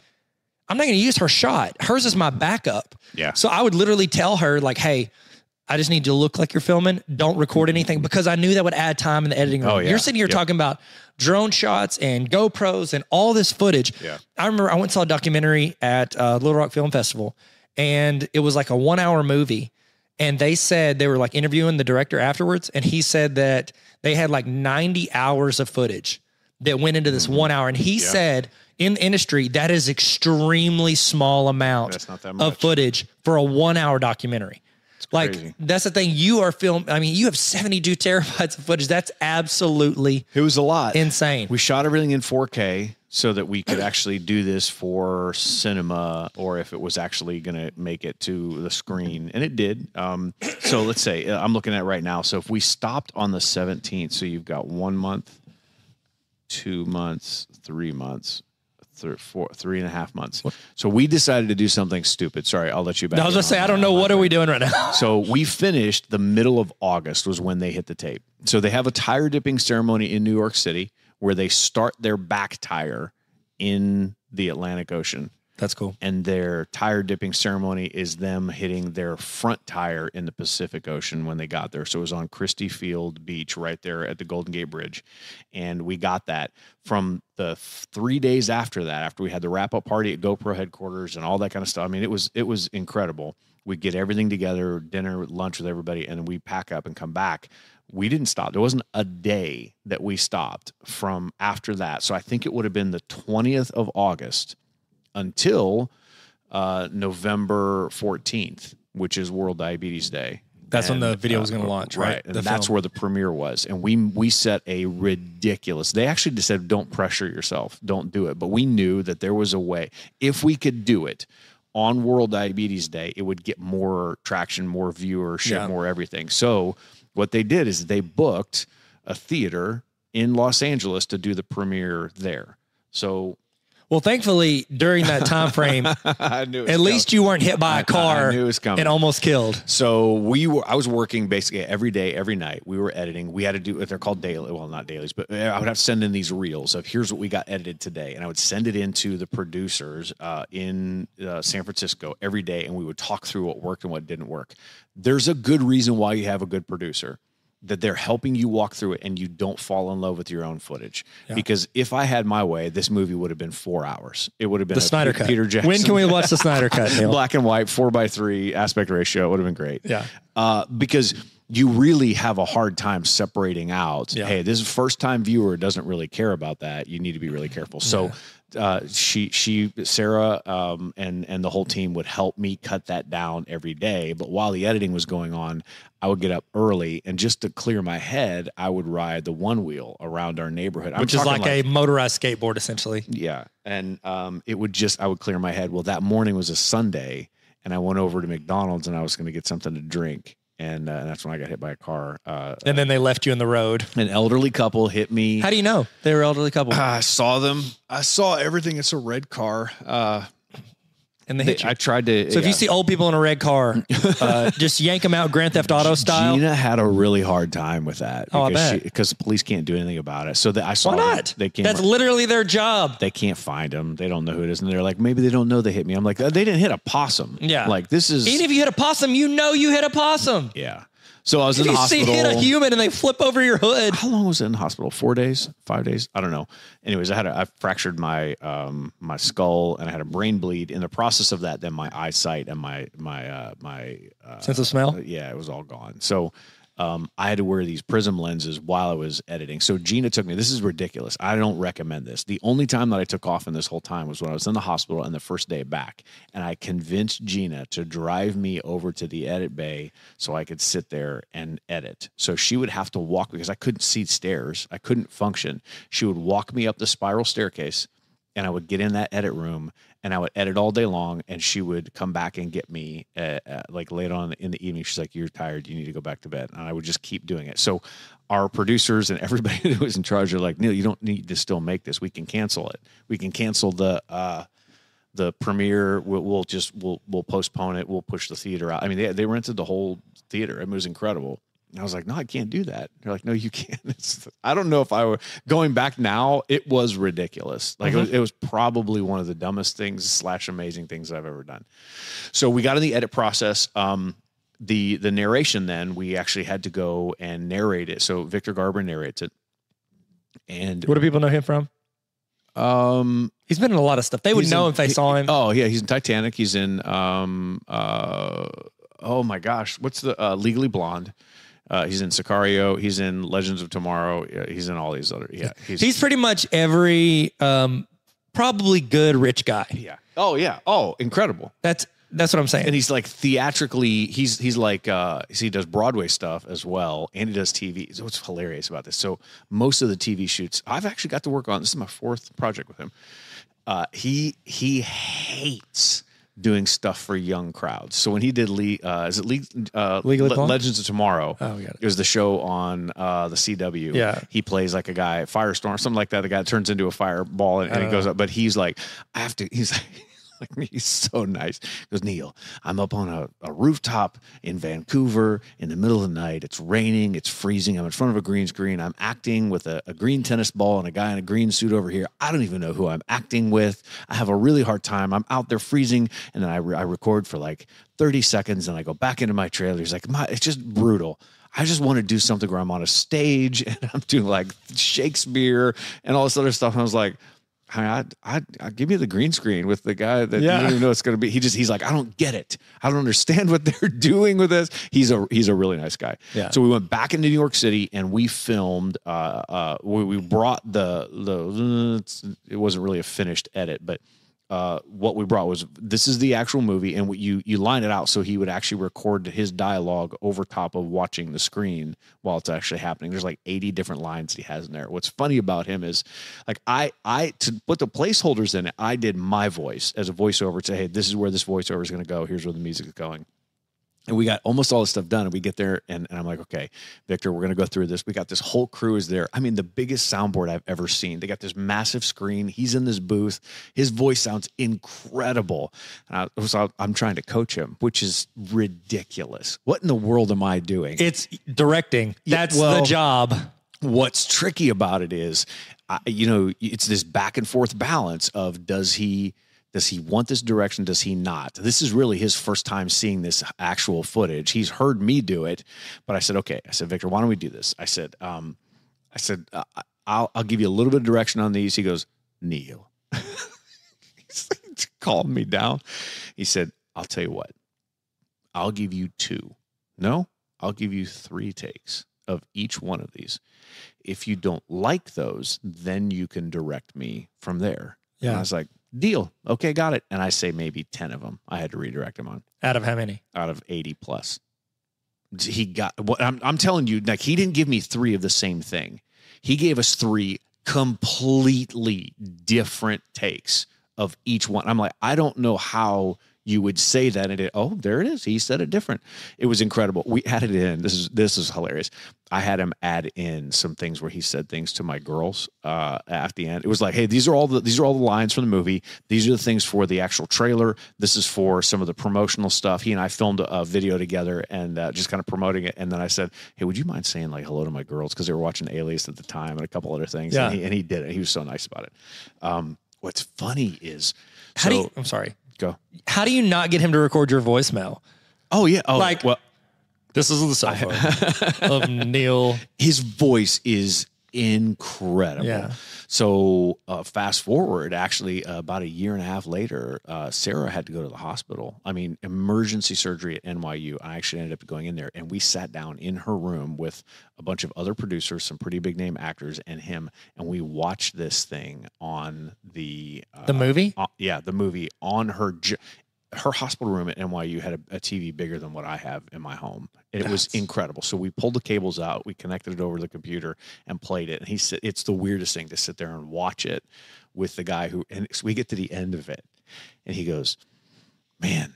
I'm not going to use her shot. Hers is my backup. Yeah. So I would literally tell her like, hey, I just need you to look like you're filming. Don't record anything because I knew that would add time in the editing room. Oh, yeah. You're sitting here Yep. talking about drone shots and GoPros and all this footage. Yeah. I remember I went and saw a documentary at uh, Little Rock Film Festival, and it was like a one hour movie. And they said they were like interviewing the director afterwards, and he said that they had like 90 hours of footage that went into Mm-hmm. this one hour. And he said in the industry, that is extremely small amount That's not that of footage for a one hour documentary. Like crazy. that's the thing. You are film. I mean, you have 72 terabytes of footage. That's absolutely It was a lot. insane. We shot everything in 4K so that we could actually do this for cinema or if it was actually going to make it to the screen. And it did. Um, so let's say uh, I'm looking at it right now. So if we stopped on the 17th, so you've got one month, two months, three months. Three, four, three and a half months. So we decided to do something stupid. Sorry, I'll let you back. I was gonna say, I don't know what are we doing right now. So we finished the middle of August was when they hit the tape. So they have a tire dipping ceremony in New York City where they start their back tire in the Atlantic Ocean. That's cool. And their tire dipping ceremony is them hitting their front tire in the Pacific Ocean when they got there. So it was on Crissy Field Beach right there at the Golden Gate Bridge. And we got that from the three days after that, after we had the wrap up party at GoPro headquarters and all that kind of stuff. I mean, it was it was incredible. We get everything together, dinner, lunch with everybody, and we pack up and come back. We didn't stop. There wasn't a day that we stopped from after that. So I think it would have been the 20th of August until uh, November 14th, which is World Diabetes Day. That's when the video was uh, gonna launch, right? And that's film. where the premiere was. And we we set a ridiculous. They actually just said, "Don't pressure yourself. Don't do it." But we knew that there was a way. If we could do it on World Diabetes Day, it would get more traction, more viewership, Yeah. more everything. So what they did is they booked a theater in Los Angeles to do the premiere there. So Well, thankfully, during that time frame, I knew at least you weren't hit by a car I knew it was coming. and almost killed. So we were. I was working basically every day, every night. We were editing. We had to do. What they're called daily. Well, not dailies, but I would have to send in these reels of here's what we got edited today, and I would send it into the producers uh, in uh, San Francisco every day, and we would talk through what worked and what didn't work. There's a good reason why you have a good producer. That they're helping you walk through it and you don't fall in love with your own footage. Because if I had my way, this movie would have been four hours. It would have been The Snyder Pe- cut. Peter Jackson. When can we watch the Snyder cut? Black and white, four by three aspect ratio. It would have been great. Yeah. Uh, because you really have a hard time separating out. Yeah. Hey, this first time viewer doesn't really care about that. You need to be really careful. So uh, she she Sarah um, and and the whole team would help me cut that down every day. But while the editing was going on, I would get up early and just to clear my head, I would ride the one wheel around our neighborhood, I'm which is talking like, a motorized skateboard essentially. yeah, and um, it would just I would clear my head. Well, that morning was a Sunday, and I went over to McDonald's and I was going to get something to drink, and, uh, and that's when I got hit by a car. Uh, And then they left you in the road. an elderly couple hit me. How do you know they were elderly couple? I saw them. I saw everything. It's a red car. And they they- hit you. I tried to. so if yeah. you see old people in a red car, uh, just yank them out Grand Theft Auto style. Gina had a really hard time with that. Oh, I because bet. because the police can't do anything about it. So that I saw Why them. not? They can't. That's literally their job. they can't find them. They don't know who it is, and they're like, maybe they don't know they hit me. I'm like, they didn't hit a possum. Yeah. like this is Even if you hit a possum, you know you hit a possum. yeah. So I was If in the you see hit a human and they flip over your hood. how long was it in the hospital? Four days, five days? I don't know. Anyways, I had a, I fractured my um my skull and I had a brain bleed. In the process of that, then my eyesight and my my uh my uh, Sense of smell. yeah, it was all gone. So um, I had to wear these prism lenses while I was editing. So Gina took me. This is ridiculous. I don't recommend this. The only time that I took off in this whole time was when I was in the hospital and the first day back, and I convinced Gina to drive me over to the edit bay so I could sit there and edit. So she would have to walk because I couldn't see stairs. I couldn't function. She would walk me up the spiral staircase and I would get in that edit room and I would edit all day long. And she would come back and get me uh, uh, like late on in the evening. She's like, "You're tired. You need to go back to bed." And I would just keep doing it. So our producers and everybody who was in charge are like, "Neil, you don't need to still make this. We can cancel it. We can cancel the." uh the premiere we'll, we'll just we'll we'll postpone it we'll push the theater out i mean they, they rented the whole theater it was incredible and i was like no i can't do that they're like no you can't it's, i don't know if i were going back now it was ridiculous like it, was, it was probably one of the dumbest things slash amazing things i've ever done so we got in the edit process um the the narration then we actually had to go and narrate it so victor garber narrates it and What do people know him from? um He's been in a lot of stuff. They would know in- if they he- saw him. Oh yeah, he's in Titanic. He's in um uh oh my gosh, what's the uh, Legally Blonde? Uh, he's in Sicario. He's in Legends of Tomorrow. Yeah, he's in all these other. Yeah, he's, He's pretty much every um, probably good rich guy. yeah. Oh yeah. Oh, incredible. That's that's what I'm saying. And he's like theatrically. He's he's like uh, he does Broadway stuff as well, and he does TV. So what's hilarious about this? So most of the TV shoots I've actually got to work on. This is my fourth project with him. Uh, he he hates doing stuff for young crowds. So when he did Le- uh, is it Le- uh, Legally Le-? Legends of Tomorrow? Oh, it. It was the show on uh, the CW. Yeah. he plays like a guy, Firestorm, something like that. The guy turns into a fireball and, and he Uh. goes up, but he's like, I have to. He's like. Like he's so nice. He goes, Neil, I'm up on a, a rooftop in Vancouver in the middle of the night. It's raining, it's freezing. I'm in front of a green screen. I'm acting with a, a green tennis ball and a guy in a green suit over here. I don't even know who I'm acting with. I have a really hard time. I'm out there freezing, and then I, re- I record for like 30 seconds, and I go back into my trailer. He's like, my, it's just brutal. I just want to do something where I'm on a stage and I'm doing like Shakespeare and all this other stuff. And I was like, I, I, I give me the green screen with the guy that Yeah. you don't even know it's going to be. He just, he's like, I don't get it. I don't understand what they're doing with this. He's a, he's a really nice guy. Yeah. So we went back into New York City and we filmed, uh, uh, we, we brought the, the, it wasn't really a finished edit, but uh, what we brought was this is the actual movie, and you you line it out so he would actually record his dialogue over top of watching the screen while it's actually happening. There's like 80 different lines he has in there. What's funny about him is like I I to put the placeholders in it, I did my voice as a voiceover to hey, this is where this voiceover is going to go. Here's where the music is going. And we got almost all this stuff done. And we get there, and, and I'm like, okay, Victor, we're going to go through this. We got this whole crew is there. I mean, the biggest soundboard I've ever seen. They got this massive screen. He's in this booth. His voice sounds incredible. And I, so I'm trying to coach him, which is ridiculous. What in the world am I doing? it's directing. That's well- the job. what's tricky about it is uh, you know it's this back and forth balance of does he does he want this direction? Does he not? This is really his first time seeing this actual footage. He's heard me do it but i said okay. I said victor why don't we do this? I said um i said uh, i'll i'll give you a little bit of direction on these. He goes neil. He's like, calmed me down. He said i'll tell you what. I'll give you two. No i'll give you three takes of each one of these. If you don't like those, then you can direct me from there. And Yeah. I was like, deal. Okay, got it. And I say maybe 10 of them I had to redirect him on Out of how many? out of 80 plus. He got what I'm, I'm telling you, like, he didn't give me three of the same thing. He gave us three completely different takes of each one. I'm like, I don't know how you would say that and it oh there it is. He said it different. It was incredible. We added it in this is this is hilarious. I had him add in some things where he said things to my girls uh at the end. It was like hey these are all the these are all the lines from the movie. These are the things for the actual trailer. This is for some of the promotional stuff. He and i filmed a, a video together and uh, just kind of promoting it. And then i said hey would you mind saying like hello to my girls? Because they were watching alias at the time and a couple other things. Yeah. and, he, and he did it. He was so nice about it. Um what's funny is How do you, I'm sorry. Go How do you not get him to record your voicemail? oh yeah oh Like- well This is the cell phone of Neil. his voice is incredible. Yeah. So uh, fast forward, actually, uh, about a year and a half later, uh, Sarah had to go to the hospital. I mean, emergency surgery at NYU. I actually ended up going in there, and we sat down in her room with a bunch of other producers, some pretty big name actors, and him, and we watched this thing on the uh, The movie? uh, yeah, the movie on her. j- Her hospital room at NYU had a, a TV bigger than what I have in my home. And it was incredible. So we pulled the cables out, we connected it over to the computer, and played it. And he said, "It's the weirdest thing to sit there and watch it with the guy who." And so we get to the end of it, and he goes, "Man,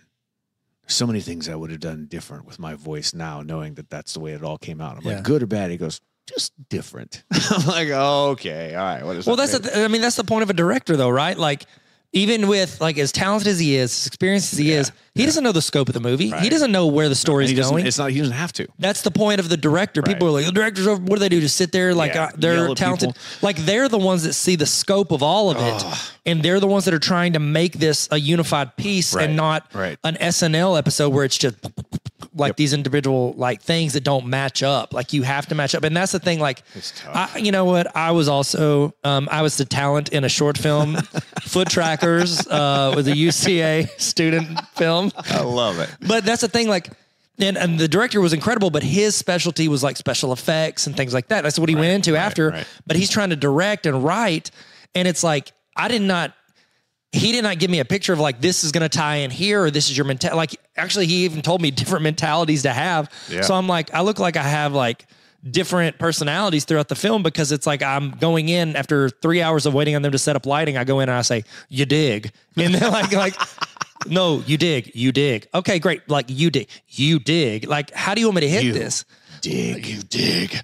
so many things I would have done different with my voice now, knowing that that's the way it all came out." I'm Yeah. like, "Good or bad?" He goes, "Just different." I'm like, "Okay, all right." What is Well, that that's mean?" the, I mean, that's the point of a director, though, right? Like, even with like as talented as he is, as experienced as he is, he doesn't know the scope of the movie. He doesn't know where the And story's going. It's not. He doesn't have to. That's the point of the director. People are like, the director's over. What do they do? Just sit there like Yeah, uh, they're talented. people. Like they're the ones that see the scope of all of it, and they're the ones that are trying to make this a unified piece Right, and not right. an SNL episode where it's just like these individual like things that don't match up. Like you have to match up, and that's the thing. Like, I, you know what? I was also um, I was the talent in a short film, Foot Trackers, uh, was a UCA student film. I love it. But that's the thing, like, and, and the director was incredible, but his specialty was like special effects and things like that. That's what he went into after. right. But he's trying to direct and write, and it's like I did not. He did not give me a picture of like this is going to tie in here or this is your mental. Like actually, he even told me different mentalities to have. Yeah. So I'm like, I look like I have like different personalities throughout the film because it's like I'm going in after three hours of waiting on them to set up lighting. I go in and I say, "You dig," and they're like, like. No, you dig. You dig. Okay, great. Like you dig. You dig. Like, how do you want me to hit You this? dig. You dig.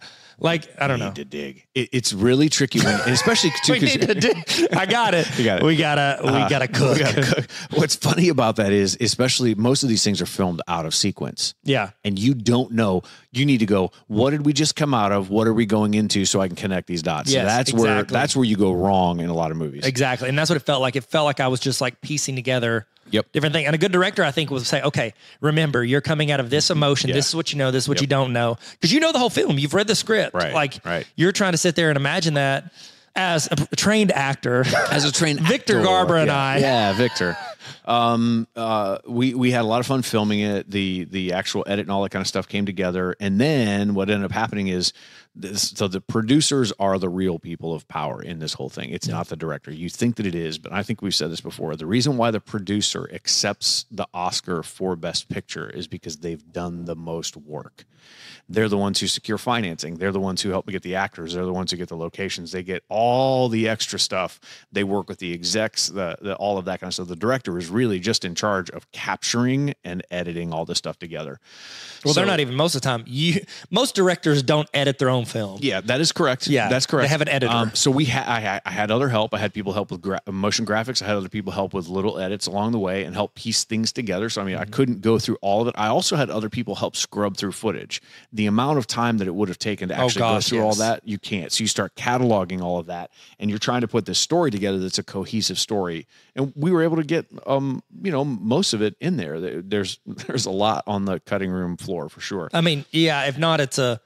Like, I don't know. Need to dig. It, it's really tricky, when, and especially too. We need to dig. I got it. Got it. We gotta. We Uh, gotta cook. we gotta cook. What's funny about that is, especially most of these things are filmed out of sequence. Yeah. And you don't know. You need to go. What did we just come out of? What are we going into? So I can connect these dots. So Yes, that's where that's where you go wrong in a lot of movies. Exactly. And that's what it felt like. It felt like I was just like piecing together Yep. different things. And a good director, I think, will say, okay, remember, you're coming out of this emotion. Yeah. This is what you know. This is what you don't know. Because you know the whole film. You've read the script. Right, Like, right. you're trying to sit there and imagine that as a trained actor. As a trained Victor actor. Garber and yeah. I. Yeah, Victor. Um, uh, we we had a lot of fun filming it. The the actual edit and all that kind of stuff came together, and then what ended up happening is, this, so the producers are the real people of power in this whole thing. It's not the director. You think that it is, but I think we've said this before. The reason why the producer accepts the Oscar for Best Picture is because they've done the most work. They're the ones who secure financing. They're the ones who help get the actors. They're the ones who get the locations. They get all the extra stuff. They work with the execs, the, the all of that kind of stuff. The director is really just in charge of capturing and editing all this stuff together. Well, they're not even most of the time. You most directors don't edit their own film. Yeah, that is correct. Yeah, that's correct. they have an editor. so we had I, had- I had other help. I had people help with gra- motion graphics. I had other people help with little edits along the way and help piece things together. So I mean, I Mm-hmm. couldn't go through all of it. I also had other people help scrub through footage. The amount of time that it would have taken to actually Oh, gosh, go through all that, you can't. So you start cataloging all of that, and you're trying to put this story together that's a cohesive story. And we were able to get, um, you know, most of it in there. There- There's there's a lot on the cutting room floor for sure. I mean, yeah. If not, it's a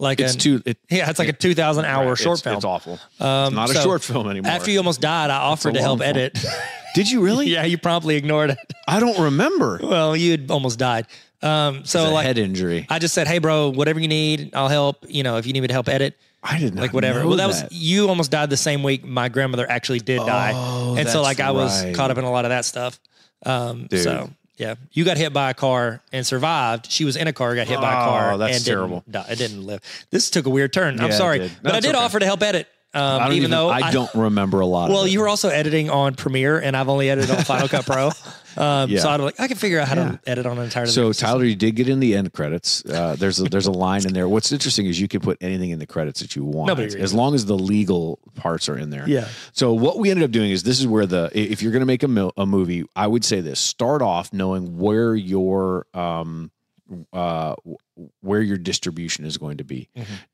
like It's an, too. It, Yeah, it's like a two thousand hour Right, short it's, film. It's awful. Um, it's not a short film anymore. After you almost died, I offered to help film. edit. Did you really? yeah, you promptly ignored it. I don't remember. Well, you'd almost died. Um, so like, head injury. I just said, "Hey, bro, whatever you need, I'll help. You know, if you need me to help edit." I did not like whatever. well, that, was you almost died the same week my grandmother actually did die, Oh, and so like I was right. caught up in a lot of that stuff. Um, Dude. so yeah, you got hit by a car and survived. She was in a car, got hit by a car. Oh, that's and terrible. Didn't die. It didn't live. This took a weird turn. Yeah, I'm sorry, did. But I did okay. offer to help edit. Um, even, even, though I, don't remember a lot. Well, of it. you were also editing on Premiere, and I've only edited on Final Cut Pro. Um, Yeah. So I'm like, I can figure out how Yeah. to edit on an entire. So Tyler, you did get in the end credits. Uh, there's a, there's a line in there. What's interesting is you can put anything in the credits that you want, Nobody as long as the legal parts are in there. Yeah. So what we ended up doing is this is where the if you're going to make a, mil- a movie, I would say this: start off knowing where your um uh where your distribution is going to be.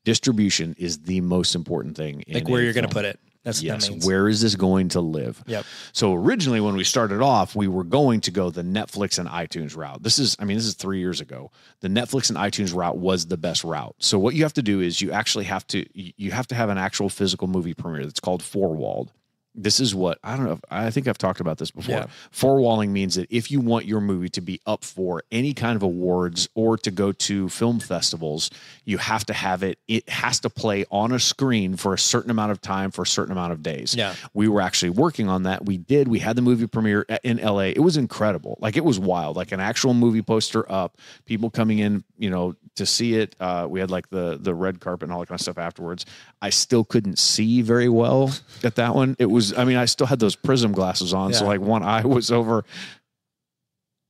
Distribution is the most important thing. In Mm-hmm. like where you're going to put it. That's Yes. Where is this going to live? Yep. So originally, when we started off, we were going to go the Netflix and iTunes route. This is, I mean, this is three years ago. The Netflix and iTunes route was the best route. So what you have to do is you actually have to you have to have an actual physical movie premiere that's called four walled. This is what I don't know. If, I think I've talked about this before. Yeah. Four walling means that if you want your movie to be up for any kind of awards or to go to film festivals, you have to have it. It has to play on a screen for a certain amount of time for a certain amount of days. Yeah. We were actually working on that. We did. We had the movie premiere in LA. It was incredible. Like it was wild. Like an actual movie poster up, people coming in, you know, to see it. Uh, we had like the the red carpet and all that kind of stuff afterwards. I still couldn't see very well at that one. It was. I mean, I still had those prism glasses on, so like one eye was over.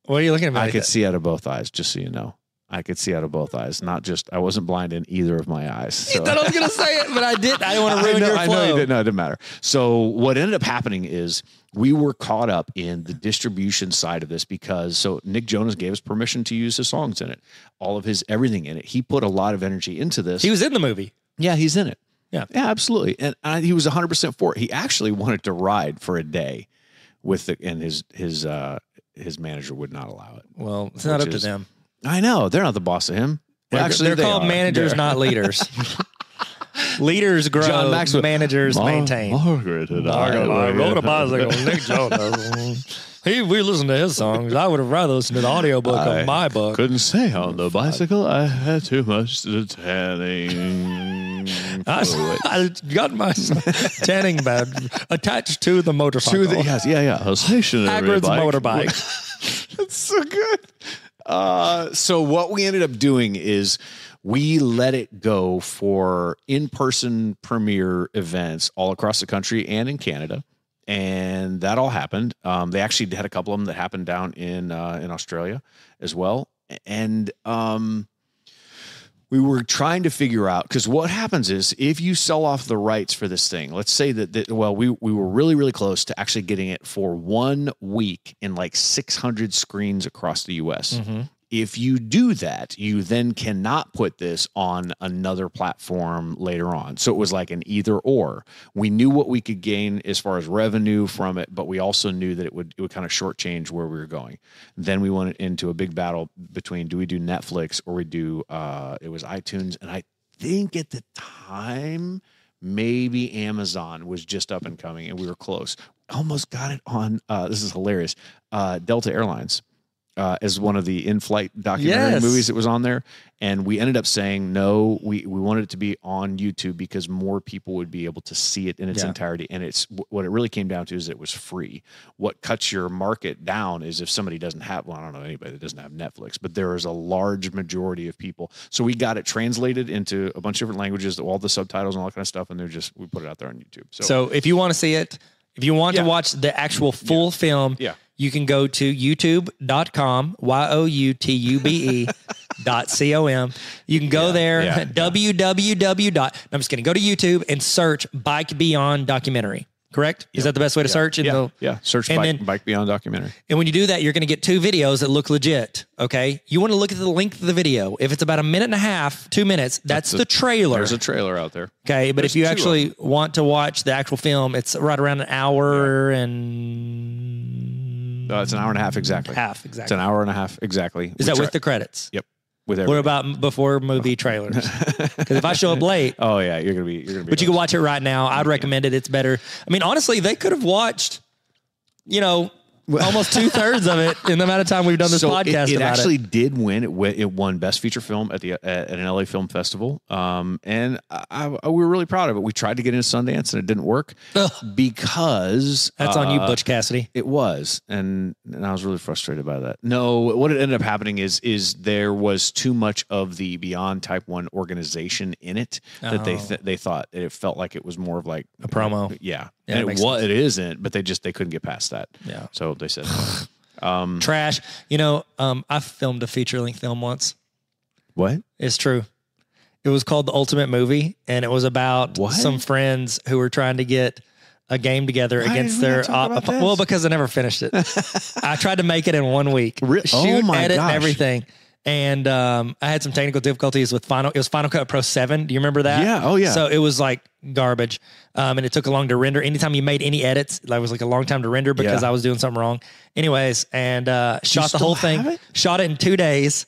What are you looking at? I could see out of both eyes. Just so you know, I could see out of both eyes. Not just. I wasn't blind in either of my eyes. So. I thought I was going to say it, but I did. I didn't want to ruin know, your I know you didn't. No, it didn't matter. So what ended up happening is we were caught up in the distribution side of this because so Nick Jonas gave us permission to use his songs in it, all of his everything in it. He put a lot of energy into this. He was in the movie. yeah, he's in it. Yeah. yeah, absolutely. And I, he was 100 percent for it. He actually wanted to ride for a day with the and his his uh his manager would not allow it. Well, it's not up to them. I know they're not the boss of him. They're, actually, they're they called are. managers, They're- not leaders. leaders grow, John Maxwell. managers Mar- maintain. Margaret and I, I rode a bicycle. Nick Jonas. He, we listened to his songs. I would have rather listened to the audiobook I of my book. Couldn't say on the bicycle. I had too much tanning. I. I got my tanning bed attached to the motorcycle. to the yes, yeah, yeah, a stationary Hagrid's bike. motorbike. That's so good. Uh, so what we ended up doing is we let it go for in-person premiere events all across the country and in Canada. And that all happened. Um, they actually had a couple of them that happened down in uh, in Australia as well. And um, we were trying to figure out because what happens is if you sell off the rights for this thing, let's say that, that well, we we were really really close to actually getting it for one week in like 600 screens across the U.S. Mm-hmm. If you do that, you then cannot put this on another platform later on. So it was like an either or. We knew what we could gain as far as revenue from it, but we also knew that it would it would kind of shortchange where we were going. Then we went into a big battle between do we do Netflix or we do uh, it was iTunes, and I think at the time maybe Amazon was just up and coming, and we were close. Almost got it on. Uh, this is hilarious. Uh, Delta Airlines uh, as one of the in-flight documentary Yes. movies that was on there, and we ended up saying no. We we wanted it to be on YouTube because more people would be able to see it in its Yeah. entirety. And it's what it really came down to is it was free. What cuts your market down is if somebody doesn't have. Well, I don't know anybody that doesn't have Netflix, but there is a large majority of people. So we got it translated into a bunch of different languages, all the subtitles and all that kind of stuff, and they're just we put it out there on YouTube. So, So if you want to see it, if you want Yeah. to watch the actual full film, Yeah. You can go to youtube.com, Y O U T U B E dot C O M. You can go there, yeah, yeah. www. dot- I'm just going to Go to YouTube and search Bike Beyond documentary. Correct? Is that the best way to search? in yeah, the- yeah. Search and Bike, then- Bike Beyond documentary. And when you do that, you're going to get two videos that look legit. Okay. You want to look at the length of the video. If it's about a minute and a half, two minutes, that's, a- the trailer. There's a trailer out there. Okay, but There's if you actually want to watch the actual film, it's right around an hour and Uh, it's an hour and a half exactly. half exactly. It's an hour and a half exactly. Is that with the credits? Yep. With everything. What about before movie trailers? Because if I show up late, Oh yeah, you're gonna be. You're gonna be. but you can watch it right now. I'd recommend it. It's better. I mean, honestly, they could have watched, you know, almost two thirds of it in the amount of time we've done this so podcast it, it actually it. did win. It, win, it won Best Feature Film at the at an LA Film Festival, um, and I, I, we were really proud of it. We tried to get into Sundance, and it didn't work Ugh. because That's on you, uh, Butch Cassidy. It was, and, and I was really frustrated by that. No, what it ended up happening is is there was too much of the Beyond Type One organization in it that they Oh. th- they thought it felt like it was more of like A promo. Yeah, Yeah, and it was. sense. It isn't, but they just they couldn't get past that. Yeah. So they said, um, Trash. You know, um, I filmed a feature length film once. what? It's true. It was called The Ultimate Movie, and it was about What? some friends who were trying to get a game together Why against their op- well because I never finished it. I tried to make it in one week, Re- shoot, oh my edit, gosh. and everything. And um, I had some technical difficulties with Final. It was Final Cut Pro Seven. Do you remember that? Yeah. Oh, yeah. So it was like garbage, um, and it took a long to render. Anytime you made any edits, that was like a long time to render because Yeah. I was doing something wrong. Anyways, and uh, shot the whole thing. it? Shot it in two days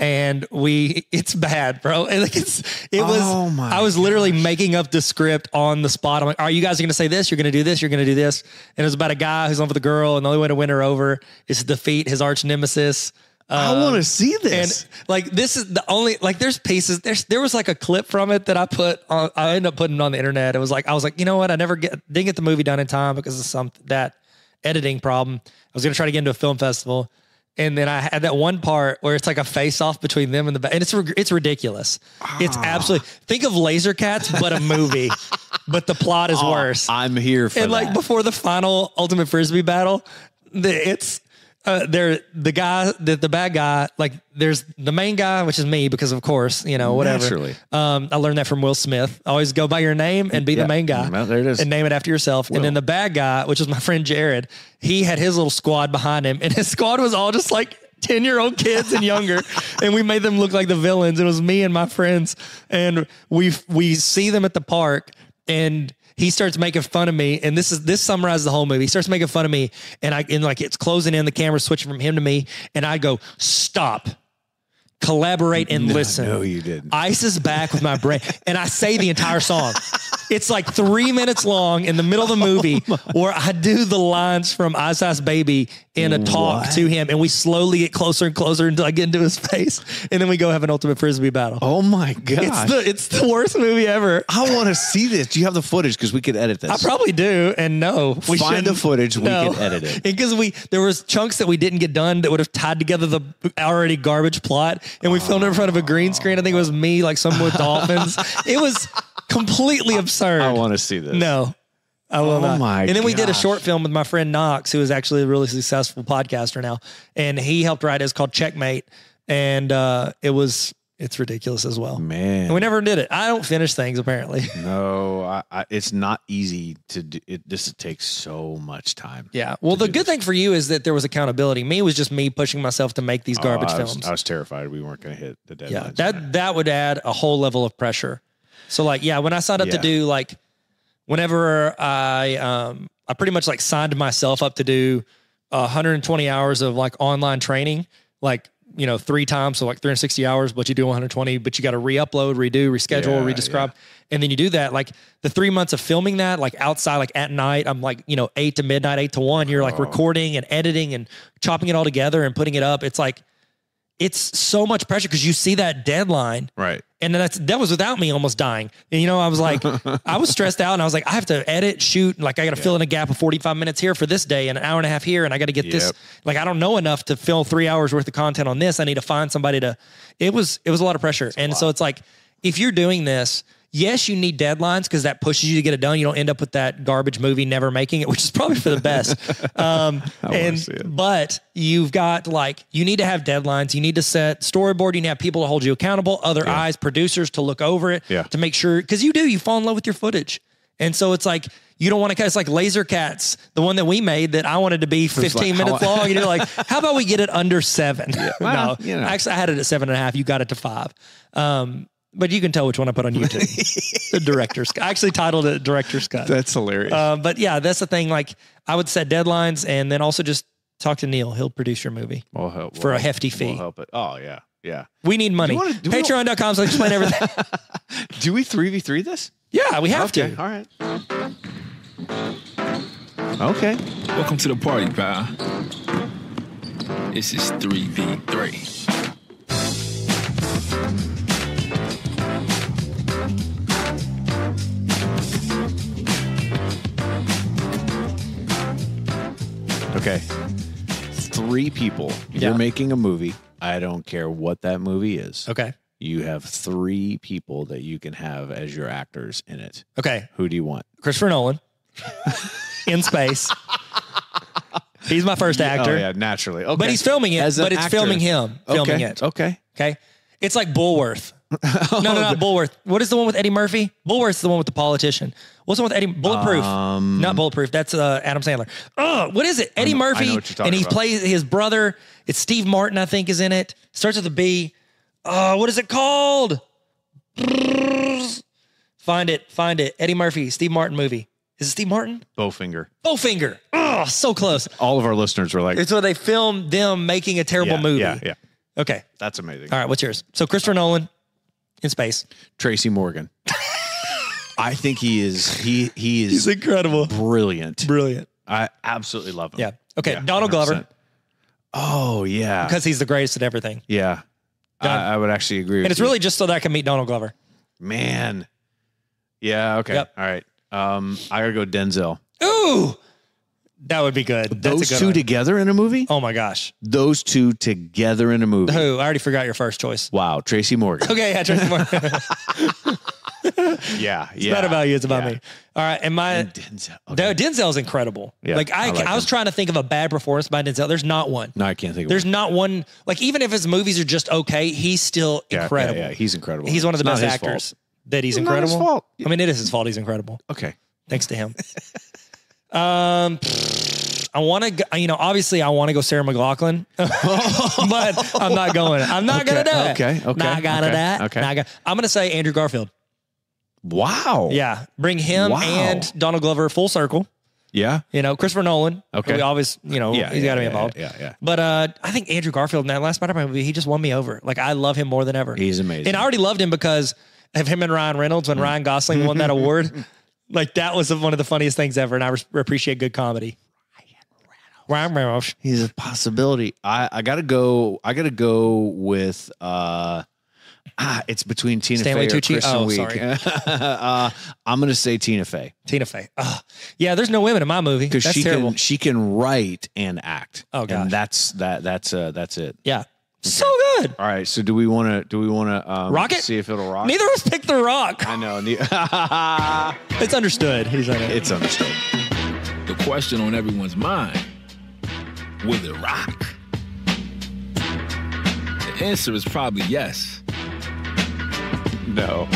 and we it's bad bro And, like it's it was Oh my i was literally making up the script on the spot i'm like are you guys gonna say this you're gonna do this you're gonna do this and it was about a guy who's in love with a girl and the only way to win her over is to defeat his arch nemesis I want to see and this. like this is the only like there's pieces there's there was like a clip from it that I put on I ended up putting on the internet. It was like I was like, you know what? I never get didn't get the movie done in time because of some that editing problem. I was gonna try to get into a film festival. And then I had that one part where it's like a face off between them and the and it's it's ridiculous. It's Ah. absolutely think of Laser Cats but a movie, but the plot is worse I'm here for it. and like before the final ultimate frisbee battle the, it's uh, there the guy the, the bad guy like there's the main guy which is me because of course you know whatever. Naturally. um i learned that from will smith. Always go by your name and be Yeah. the main guy. Well, there it is. and name it after yourself. And then the bad guy which is my friend jared he had his little squad behind him and his squad was all just like 10 year old kids and younger. And we made them look like the villains. It was me and my friends. And we we see them at the park and he starts making fun of me and this is this summarizes the whole movie. He starts making fun of me and i and like it's closing in the camera switching from him to me and i go stop collaborate and listen no, you didn't. ice is back with my brain and i say the entire song it's like three minutes long in the middle of the oh movie where i do the lines from ice ice baby in a talk What? to him and we slowly get closer and closer until i get into his face and then we go have an ultimate frisbee battle oh my God. it's the it's the worst movie ever I want to see this. Do you have the footage? Because we could edit this. I probably do, and no, we Find the shouldn't. footage, we can edit it. Because we there was chunks that we didn't get done that would have tied together the already garbage plot, and we filmed it in front of a green screen. I think it was me, like some with dolphins. It was completely absurd. I want to see this. no. I will Oh not. my and then we did a short film with my friend Knox, who is actually a really successful podcaster now, and he helped write it. It's called Checkmate, and uh, it was it's ridiculous as well. man. And we never did it. I don't finish things apparently. no, I, I, it's not easy to do. It, this takes so much time. Yeah. Well, the good thing for you is that there was accountability. Me was just me pushing myself to make these garbage Oh, I was, films. I was terrified we weren't going to hit the deadlines. yeah. That that would add a whole level of pressure. So like, yeah, when I signed up to do like whenever I um I pretty much like signed myself up to do 120 hours of like online training, like you know, three times, so like 360 hours, but you do 120, but you got to re-upload, redo, reschedule, Yeah, redescribe. And then you do that. Like the three months of filming that, like outside, like at night, I'm like, you know, eight to midnight, eight to one, you're Oh. like recording and editing and chopping it all together and putting it up. It's like it's so much pressure because you see that deadline right. and that's that was without me almost dying. And you know, I was like, I was stressed out, and I was like, I have to edit, shoot, like I got to fill in a gap of forty five minutes here for this day, and an hour and a half here, and I got to get this. Like I don't know enough to fill three hours worth of content on this. I need to find somebody to. It was it was a lot of pressure, and so it's like if you're doing this. Yes, you need deadlines because that pushes you to get it done. You don't end up with that garbage movie never making it, which is probably for the best. Um, and see it. but you've got like you need to have deadlines. You need to set storyboard. You need to have people to hold you accountable, other eyes, producers to look over it, Yeah. to make sure because you do. You fall in love with your footage, and so it's like you don't want to. cut. It's like Laser Cats, the one that we made that I wanted to be 15 like, minutes long. You know, like how about we get it under seven? well, no, you know. actually, I had it at seven and a half. You got it to five. Um, but you can tell which one I put on YouTube. the director's. I actually titled it Director's Cut. That's hilarious. Uh, but yeah, that's the thing. Like I would set deadlines and then also just talk to Neil. He'll produce your movie. we'll help for a we'll- hefty fee. We'll help it. Oh yeah, yeah. We need money. wanna- Patreon.com so explain everything. Do we three v three this? yeah, we have okay. to. All right. Okay. Welcome to the party, pal. This is 3v3. Okay. Three people. Yeah. You're making a movie. I don't care what that movie is. Okay. You have three people that you can have as your actors in it. Okay. Who do you want? Christopher Nolan in space. He's my first oh, actor. Oh, yeah, naturally. Okay. But he's filming it, but it's actor. filming him filming okay. it. Okay. Okay. It's like Bulworth. no, no, not Bulworth. What is the one with Eddie Murphy? Bulworth's the one with the politician. What's the one with Eddie? Bulletproof. Um, not Bulletproof. That's uh, Adam Sandler. Oh, what is it? Eddie know- I know Murphy. what you're talking and he about. plays his brother. It's Steve Martin, I think, is in it. Starts with a B. Oh, what is it called? Find it. Find it. Eddie Murphy, Steve Martin movie. Is it Steve Martin? Bowfinger. Bowfinger. Oh, so close. All of our listeners were like, It's where they filmed them making a terrible yeah, movie. Yeah, yeah. Okay. That's amazing. All right. What's yours? So Christopher Nolan in space. Tracy Morgan. I think he is he he is He's incredible. brilliant. Brilliant. I absolutely love him. Yeah. Okay. Donald Glover 100%. Oh yeah. because he's the greatest at everything. yeah. I, I would actually agree with And it's you. really just so that I can meet Donald Glover. man. Yeah, okay. Yep. All right. Um I gotta go Denzel. Ooh, that would be good. That's Those a good two one. together in a movie? Oh my gosh. Those two together in a movie. Who? I already forgot your first choice. Wow, Tracy Morgan. Okay, yeah, Tracy Morgan. it's Yeah, yeah. not about you, it's about yeah. me. All right, and my And Denzel. Okay. no, Denzel's incredible. Yeah, like I, I like I was him. trying to think of a bad performance by Denzel. There's not one. No, I can't think of There's one. not one. Like even if his movies are just okay, he's still Yeah, yeah, incredible. Yeah, he's incredible. He's one of the It's best not his fault. actors. That he's It's not his incredible. fault. I mean, it is his fault. He's incredible. Okay. thanks to him. um, I want to, you know, obviously I want to go Sarah McLachlan, but I'm not going. I'm not Okay, gonna do it. okay, okay, not gonna okay, it. okay. Not gonna, I'm gonna say Andrew Garfield. Wow. Yeah, bring him Wow. and Donald Glover full circle. Yeah. You know, Christopher Nolan. Okay. we always, you know, Yeah. he's yeah, got to be yeah, involved. Yeah, yeah. But uh, I think Andrew Garfield in that last Spider-Man movie, he just won me over. Like I love him more than ever. He's amazing. And I already loved him because of him and Ryan Reynolds when Ryan Gosling won that award. Like that was one of the funniest things ever, and I res- appreciate good comedy. Ryan Reynolds. He's a possibility. I, I gotta go. I gotta go with. uh Ah, it's between Tina Stanley Fey or Tucci? Kristen Oh, Wiig. sorry. uh, I'm gonna say Tina Fey Tina Fey. Ugh. Yeah, there's no women in my movie. because she terrible. can she can write and act. Oh, gosh. and that's that that's uh that's it. yeah, so good. All right. So do we want to do we want to um, Rocket? See if it'll rock. Neither of us picked The Rock. I know. ne- It's understood. He's in it. it's understood. The question on everyone's mind will it rock? The answer is probably yes. No.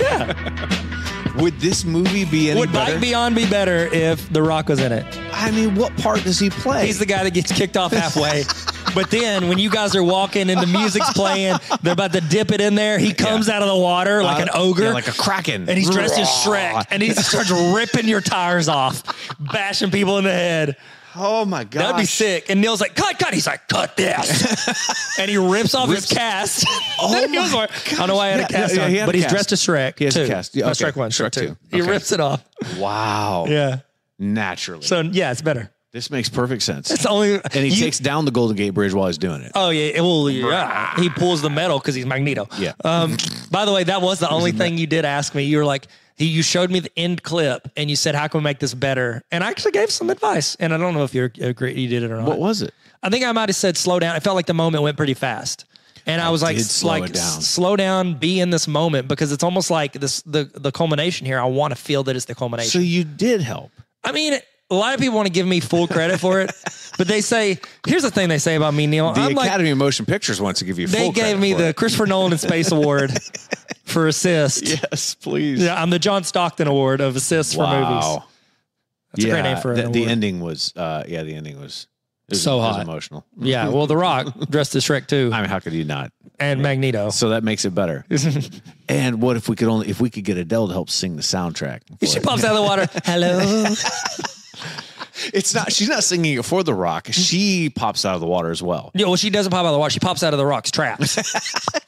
Yeah. Would this movie be any Would better? Bike Beyond be better if The Rock was in it? I mean, what part does he play? He's the guy that gets kicked off halfway. but then when you guys are walking and the music's playing, they're about to dip it in there. He comes out of the water like an Uh, ogre. yeah, like a kraken, and he's dressed as Shrek, and he starts ripping your tires off, bashing people in the head. Oh my god, That'd be sick. And Neil's like, "Cut, cut." He's like, "Cut this," and he rips off his cast. Oh my like- I don't know why I had a cast yeah, on, he a but he's cast. dressed as Shrek. He has a too. cast. Yeah, okay. Shrek one, Shrek, Shrek two. two. He Okay. rips it off. Wow. Yeah. Naturally. So yeah, it's better. this makes perfect sense. It's the only. and he you- takes down the Golden Gate Bridge while he's doing it. Oh yeah, well yeah. He pulls the metal because he's Magneto. Yeah. Um. by the way, that was the only thing you did ask me. You were like, he, you showed me the end clip and you said, "How can we make this better?" And I actually gave some advice. And I don't know if you agree you did it or not. What was it? I think I might have said slow down. It felt like the moment went pretty fast. And I, was like, slow like down. slow down, be in this moment because it's almost like this the the culmination here. I want to feel that it's the culmination. So you did help. I mean, a lot of people want to give me full credit for it, but they say, here's the thing they say about me, Neil. The I'm like, Academy of Motion Pictures wants to give you. they gave me the it. Christopher Nolan and Space Award for assist. Yes, please. Yeah, I'm the John Stockton Award of assists for movies. Wow. That's a great name for the, the ending was. Uh, yeah, the ending was. Was, So hot. emotional. Yeah, well, The Rock dressed as Shrek too, I mean, how could you not? and Magneto. So that makes it better. and what if we could only if we could get Adele to help sing the soundtrack? for She it? pops out of the water. Hello. It's not. She's not singing it for The Rock. She pops out of the water as well. Yeah, well, she doesn't pop out of the water. She pops out of the rocks traps.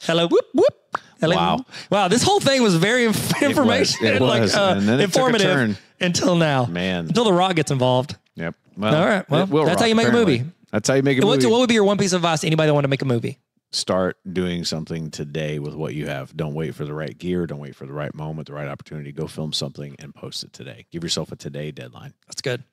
Hello, whoop whoop. Hello. Wow. wow! This whole thing was very inf- information, It like was. uh, And then it took a informative turn. until now. Man. until the rock gets involved. Yep. Well, All right. Well, that's how you make apparently. a movie. That's how you make a What, movie. what would be your one piece of advice to anybody that want to make a movie? Start doing something today with what you have. Don't wait for the right gear. Don't wait for the right moment, the right opportunity. Go film something and post it today. Give yourself a today deadline. That's good.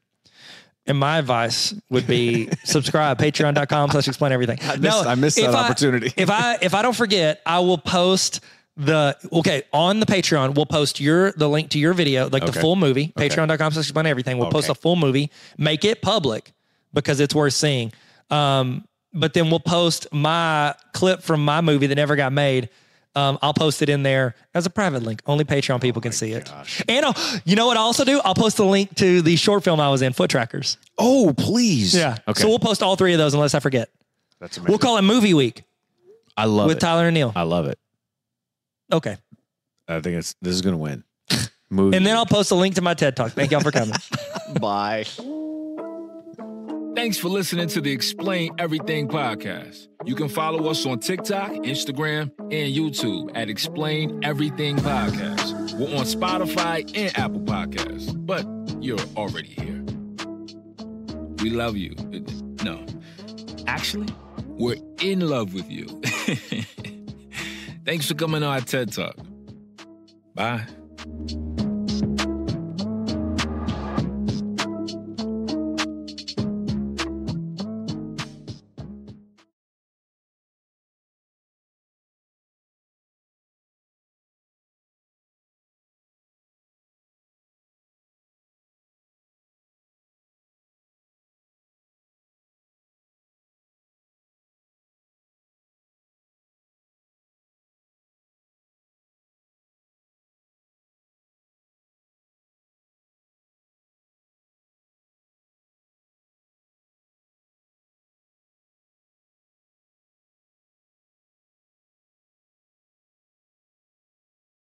And my advice would be subscribe, patreon.com slash explain everything. I missed- I missed that opportunity. if I if I don't forget, I will post the okay on the Patreon, we'll post your the link to your video, like the full movie, patreon.com slash explain everything. We'll post Okay. a full movie, make it public because it's worth seeing. Um, but then we'll post my clip from my movie that never got made. Um, I'll post it in there as a private link. Only Patreon people can see it. And I'll, you know what I'll also do? I'll post the link to the short film I was in, Foot Trackers. Oh, please. Yeah. Okay. So we'll post all three of those unless I forget. That's amazing. We'll call it Movie Week I love it. with it. Tyler and Neil. I love it. Okay. I think it's this is gonna win. Movie. And then I'll post a link to my TED Talk. Thank y'all for coming. bye. Thanks for listening to the Explain Everything podcast. You can follow us on TikTok, Instagram, and YouTube at Explain Everything Podcast. We're on Spotify and Apple Podcasts, but you're already here. We love you. No, actually, we're in love with you. Thanks for coming to our TED Talk. Bye.